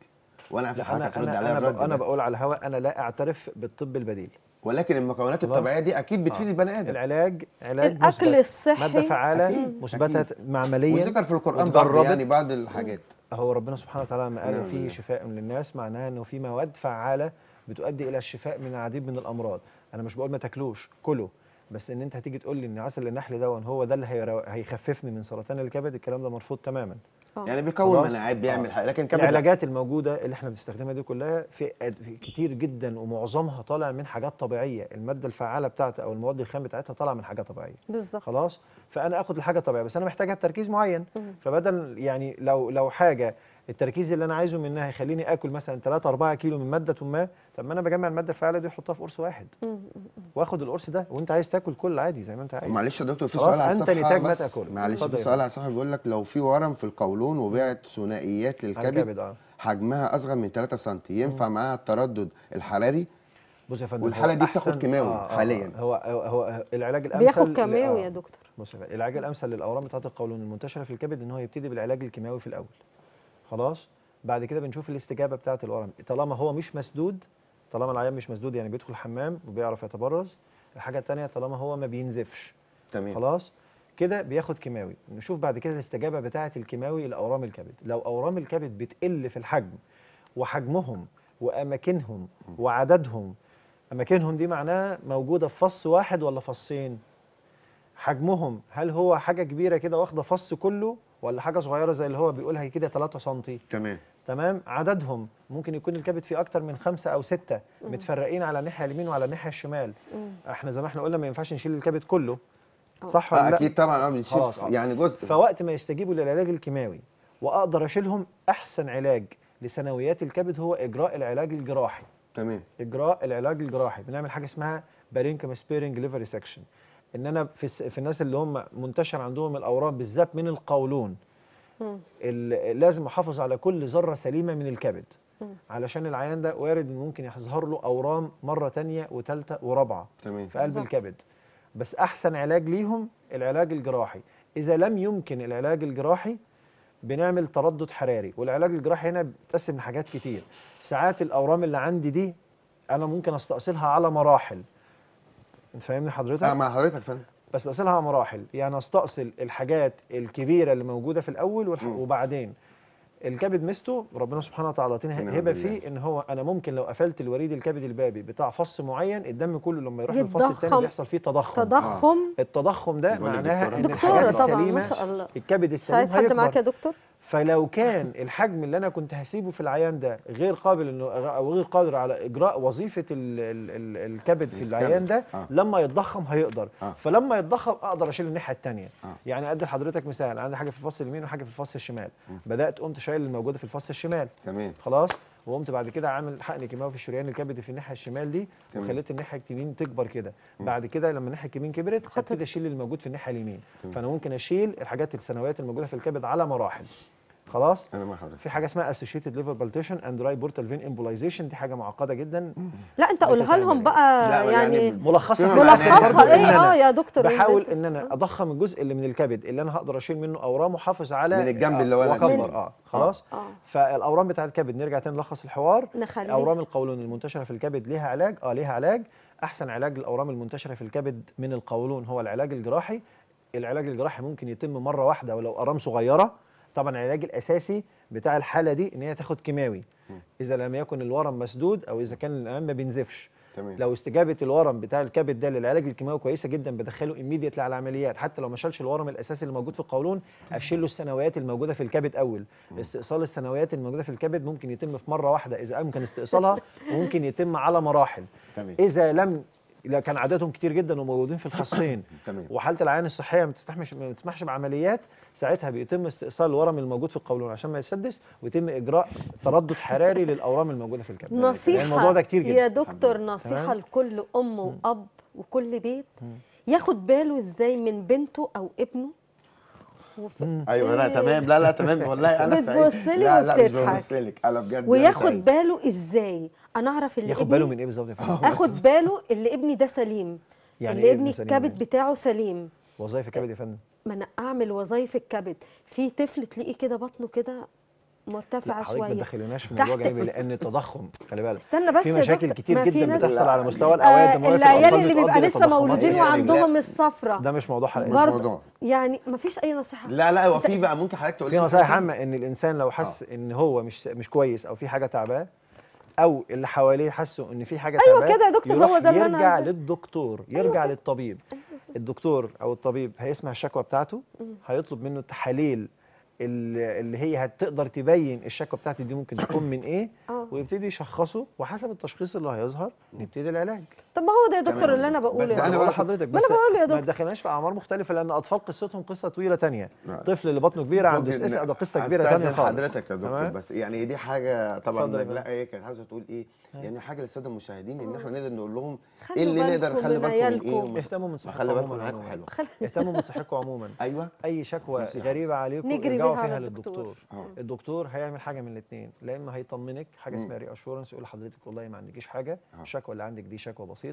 وأنا عارف حضرتك هترد أنا عليا الرد أنا. بقول على الهواء أنا لا أعترف بالطب البديل ولكن المكونات. الطبيعية دي أكيد بتفيد آه. البني آدم العلاج علاج الأكل مثبت. الصحي مادة فعالة أكيد، مثبتة أكيد. معمليا وذكر في القرآن برضه. يعني بعض الحاجات هو ربنا سبحانه وتعالى لما قال نعم فيه بالله. شفاء للناس معناها إنه في مواد فعالة بتؤدي إلى الشفاء من العديد من الأمراض أنا مش بقول ما تاكلوش كله بس إن أنت هتيجي تقول لي إن عسل النحل ده هو ده اللي هيخففني من سرطان الكبد الكلام ده مرفوض تماما. يعني بيكون. مناعات بيعمل آه. حاجة. لكن كبد لا. العلاجات الموجودة اللي إحنا بنستخدمها دي كلها في كتير جدا ومعظمها طالع من حاجات طبيعية. المادة الفعالة بتاعتها أو المواد الخام بتاعتها طالعة من حاجة طبيعية. بالظبط. خلاص؟ فأنا آخد الحاجة طبيعيه بس أنا محتاجها بتركيز معين. فبدل يعني لو لو حاجة التركيز اللي أنا عايزه منها يخليني آكل مثلا 3 4 كيلو من مادة ما طب ما أنا بجمع المادة الفعاله دي وأحطها في قرص واحد. وآخد القرص ده وأنت عايز تاكل كل عادي زي ما أنت عايز. معلش يا دكتور في سؤال على الصفحة نتاج ما بس. معلش في سؤال على الصفحة بيقول لك لو في ورم في القولون وبعت ثنائيات للكبد الكبد آه. حجمها أصغر من 3 سم ينفع معاها التردد الحراري؟ بص يا فندم والحالة هو دي بتاخد كيماوي حاليا. هو هو, هو العلاج الأمثل بياخد كيماوي آه. يا دكتور. بص يا فندم، العلاج الأمثل للأورام بتاعة القولون المنتشرة في الكبد إن هو يبتدي بالعلاج الكيماوي في الأول. خلاص؟ بعد كده بنشوف الاستجابة بتاعة الورم طالما هو مش مسدود طالما العيان مش مسدود يعني بيدخل الحمام وبيعرف يتبرز الحاجة الثانية طالما هو ما بينزفش. تمام. خلاص؟ كده بياخد كيماوي. نشوف بعد كده الاستجابة بتاعة الكيماوي لأورام الكبد. لو أورام الكبد بتقل في الحجم وحجمهم وأماكنهم وعددهم أماكنهم دي معناها موجودة في فص واحد ولا فصين؟ حجمهم هل هو حاجة كبيرة كده واخدة فص كله ولا حاجة صغيرة زي اللي هو بيقولها كده 3 سم تمام. تمام؟ عددهم ممكن يكون الكبد فيه أكتر من خمسة أو ستة متفرقين على الناحية اليمين وعلى الناحية الشمال. إحنا زي ما إحنا قلنا ما ينفعش نشيل الكبد كله. صح ولا لا أكيد طبعا آه آه. يعني جزء. فوقت ما يستجيبوا للعلاج الكيماوي وأقدر أشيلهم أحسن علاج لثانويات الكبد هو إجراء العلاج الجراحي. تمام. إجراء العلاج الجراحي. بنعمل حاجة اسمها parenchyma sparing liver resection إن أنا في الس- في الناس اللي هم منتشر عندهم الأورام بالذات من القولون ال- لازم أحافظ على كل ذرة سليمة من الكبد. علشان العيان ده وارد إن ممكن يظهر له أورام مرة تانية وثالثه ورابعة تمام. في قلب. الكبد. بس أحسن علاج ليهم العلاج الجراحي. إذا لم يمكن العلاج الجراحي بنعمل تردد حراري. والعلاج الجراحي هنا بيتقسم لحاجات كتير. ساعات الأورام اللي عندي دي أنا ممكن أستأصلها على مراحل. أنت فاهمني حضرتك؟ آه مع حضرتك فندم بستأصلها على مراحل. يعني استأصل الحاجات الكبيرة اللي موجودة في الأول والح... وبعدين. الكبد ميزته ربنا سبحانه وتعالى عطينا ونعم هبة. فيه إن هو أنا ممكن لو قفلت الوريد الكبدي البابي بتاع فص معين الدم كله لما يروح للفص الثاني. بيحصل فيه تضخم. تضخم. التضخم ده معناها. إن دكتورة الحاجات طبعا السليمة ما شاء الله. الكبد مش السليم عايز حد معاك يا دكتور؟ فلو كان الحجم اللي أنا كنت هسيبه في العيان ده غير قابل إنه أو غير قادر على إجراء وظيفة ال ال ال الكبد في. العيان ده آه. لما يتضخم هيقدر آه. فلما يتضخم أقدر أشيل الناحية الثانية آه. يعني ادي لحضرتك مثال عندي حاجة في الفص اليمين وحاجة في الفص الشمال بدأت قمت شايل الموجودة في الفص الشمال تمام خلاص وقمت بعد كده عامل حقن كيماوي في الشريان الكبدي في الناحية الشمال دي تمام. وخليت الناحية اليمين تكبر كده بعد كده لما الناحية اليمين كبرت ابتدي أشيل الموجود في الناحية اليمين. فأنا ممكن أشيل الحاجات الثانويات الموجودة في الكبد على مراحل خلاص؟ أنا مع حضرتك. في حاجة اسمها associated liver partition and right portal vein embolization دي حاجة معقدة جدا. لا أنت قولها لهم بقى لا، يعني, يعني ملخصها ملخصها إيه؟ آه يا دكتور بحاول إن أنا أضخم الجزء اللي من الكبد اللي أنا هقدر أشيل منه أورام وأحافظ على من الجنب اللي وأكبر. شايله. آه خلاص؟ آه. فالأورام بتاع الكبد نرجع تاني نلخص الحوار. نخليه. أورام القولون المنتشرة في الكبد ليها علاج؟ آه ليها علاج. أحسن علاج للأورام المنتشرة في الكبد من القولون هو العلاج الجراحي. العلاج الجراحي ممكن يتم مرة واحدة ولو أورام صغيرة. طبعا العلاج الأساسي بتاع الحالة دي إن هي تاخد كيماوي. إذا لم يكن الورم مسدود أو إذا كان الورم ما بينزفش. تمام. لو استجابة الورم بتاع الكبد ده للعلاج الكيماوي كويسة جدا بدخله immediately على العمليات. حتى لو ما شالش الورم الأساسي اللي موجود في القولون اشيل له الثانويات الموجودة في الكبد أول. استئصال الثانويات الموجودة في الكبد ممكن يتم في مرة واحدة. إذا أمكن استئصالها وممكن يتم على مراحل. تمام. إذا لم كان عددهم كتير جدا وموجودين في الفصين تمام. وحالة العيان الصحية ما تستحمش ما تسمحش بعمليات ساعتها بيتم استئصال الورم الموجود في القولون عشان ما يتسدس ويتم إجراء تردد حراري للأورام الموجودة في الكبد. نصيحة يعني الموضوع ده كتير جدا. يا دكتور نصيحة. لكل أم وأب وكل بيت. ياخد باله إزاي من بنته أو ابنه؟ وف... أيوه لا تمام. لا لا تمام. والله أنا سعيد. بتبصلي لا لا مش أنا بجد أنا وياخد. باله إزاي؟ أنا أعرف اللي ياخد باله من إيه بالظبط يا فندم؟ آخد باله اللي ابني ده سليم. يعني اللي إيه ابني الكبد يعني؟ بتاعه سليم. وظائف الكبد يا فندم. ما أنا أعمل وظايف الكبد. في طفل تلاقيه كده بطنه كده لا مرتفعه حضرتك ما شوية. تدخلوناش في موضوع جانبي لأن التضخم خلي بالك. استنى بس في مشاكل كتير جدا بتحصل على مستوى آه الاوعيه الدمويه في العيال اللي بيبقى لسه. مولودين يعني وعندهم. الصفرة. ده مش موضوع حلقه مش برضه موضوع. يعني ما فيش أي نصيحة. لا لا هو في بقى ممكن حضرتك تقول في لي نصايح؟ عامة إن الإنسان لو حس إن هو مش مش كويس أو في حاجة تعباه أو اللي حواليه حسوا إن في حاجة أيوة تعباه كده يا دكتور، هو ده اللي أنا يرجع. للدكتور يرجع للطبيب. الدكتور أو الطبيب هيسمع الشكوى بتاعته هيطلب منه التحاليل اللي هي هتقدر تبين الشكوى بتاعتي دي ممكن تكون من إيه آه. ويبتدي يشخصه وحسب التشخيص اللي هيظهر نبتدي العلاج. طب ما هو ده يا دكتور. اللي أنا بقوله بس يعني. أنا أنا بقول لحضرتك ما بس أنا بقول يا ما دكتور. تدخلناش في اعمار مختلفه لأن أطفال قصتهم قصة طويلة تانية نعم. طفل اللي بطنه كبيرة عنده استسقاء ده قصة كبيرة أستأذن خالص حضرتك يا دكتور تمام؟ بس يعني دي حاجة طبعا فندم. إيه كانت عاوزة تقول إيه يعني حاجة للسادة المشاهدين إن إحنا نقدر نقول لهم إيه اللي نقدر نخلي بالكم من إيه اهتموا من صحتكم خلي بالكم معاكم. حلو اهتموا من صحتكم عموما أيوه أي شكوى غريبة. عليكم نجري ارجعوا فيها. للدكتور آه الدكتور هيعمل حاجة من الاثنين لا إما هيطمنك حاجة. اسمها ري اشورنس يقول لحضرتك والله ما عندكيش حاجة. الشكوى اللي عندك دي شكوى بسيطه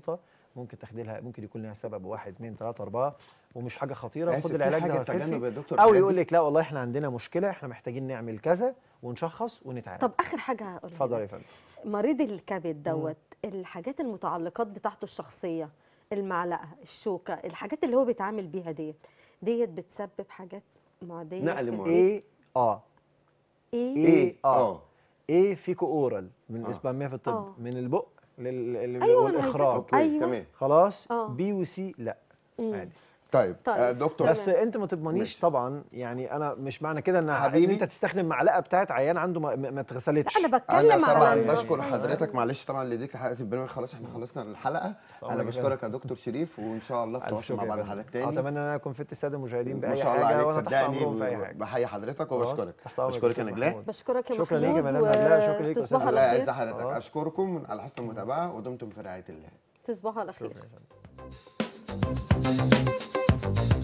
ممكن تاخدي لها ممكن يكون لها سبب واحد اثنين ثلاثة أربعة ومش حاجة خطيرة خد العلاج ده وهتخفي. تجنب يا دكتور أو الحاجات يقول؟ لك لا والله إحنا عندنا مشكلة إحنا محتاجين نعمل كذا ونشخص ونتعالج طب آخر حاجة هقولها اتفضل. يا فندم مريض الكبد دوت الحاجات المتعلقات بتاعته الشخصية المعلقة الشوكة الحاجات اللي هو بيتعامل بيها ديت ديت بتسبب حاجات معدية نقل معدي. إيه آه إيه إيه؟ آه. آه إيه فيكو أورال من آه. اسمها في الطب آه. من البق لل... لل... أيوة، أيوة. خلاص آه. بي وسي لا. عادي طيب, طيب. آه دكتور. بس انت ما تضمنيش. طبعا يعني أنا مش معنى كده ان حبيبي. إن أنت تستخدم معلقة بتاعت عيان عنده ما, ما اتغسلتش أنا أنا بتكلم طبعا على بشكر النص. حضرتك معلش طبعا لديك حلقه البرنامج خلاص إحنا خلصنا الحلقة طبعا أنا. بشكرك يا دكتور شريف وإن شاء الله في تواصل مع بعض. حضرتك تاني أتمنى إن أنا أكون فدت السادة المشاهدين بأي ما شاء الله حاجة عليك صدقني حاجة بحيي حضرتك وبشكرك بشكرك يا نجلاء. بشكرك يا شكرا ليك يا مدام نجلاء، شكرا ليك. على الله يعز حضرتك أشكركم على حسن المتابعة ودمتم في رعاية الله تصبحوا على خير شكرا يا فندم.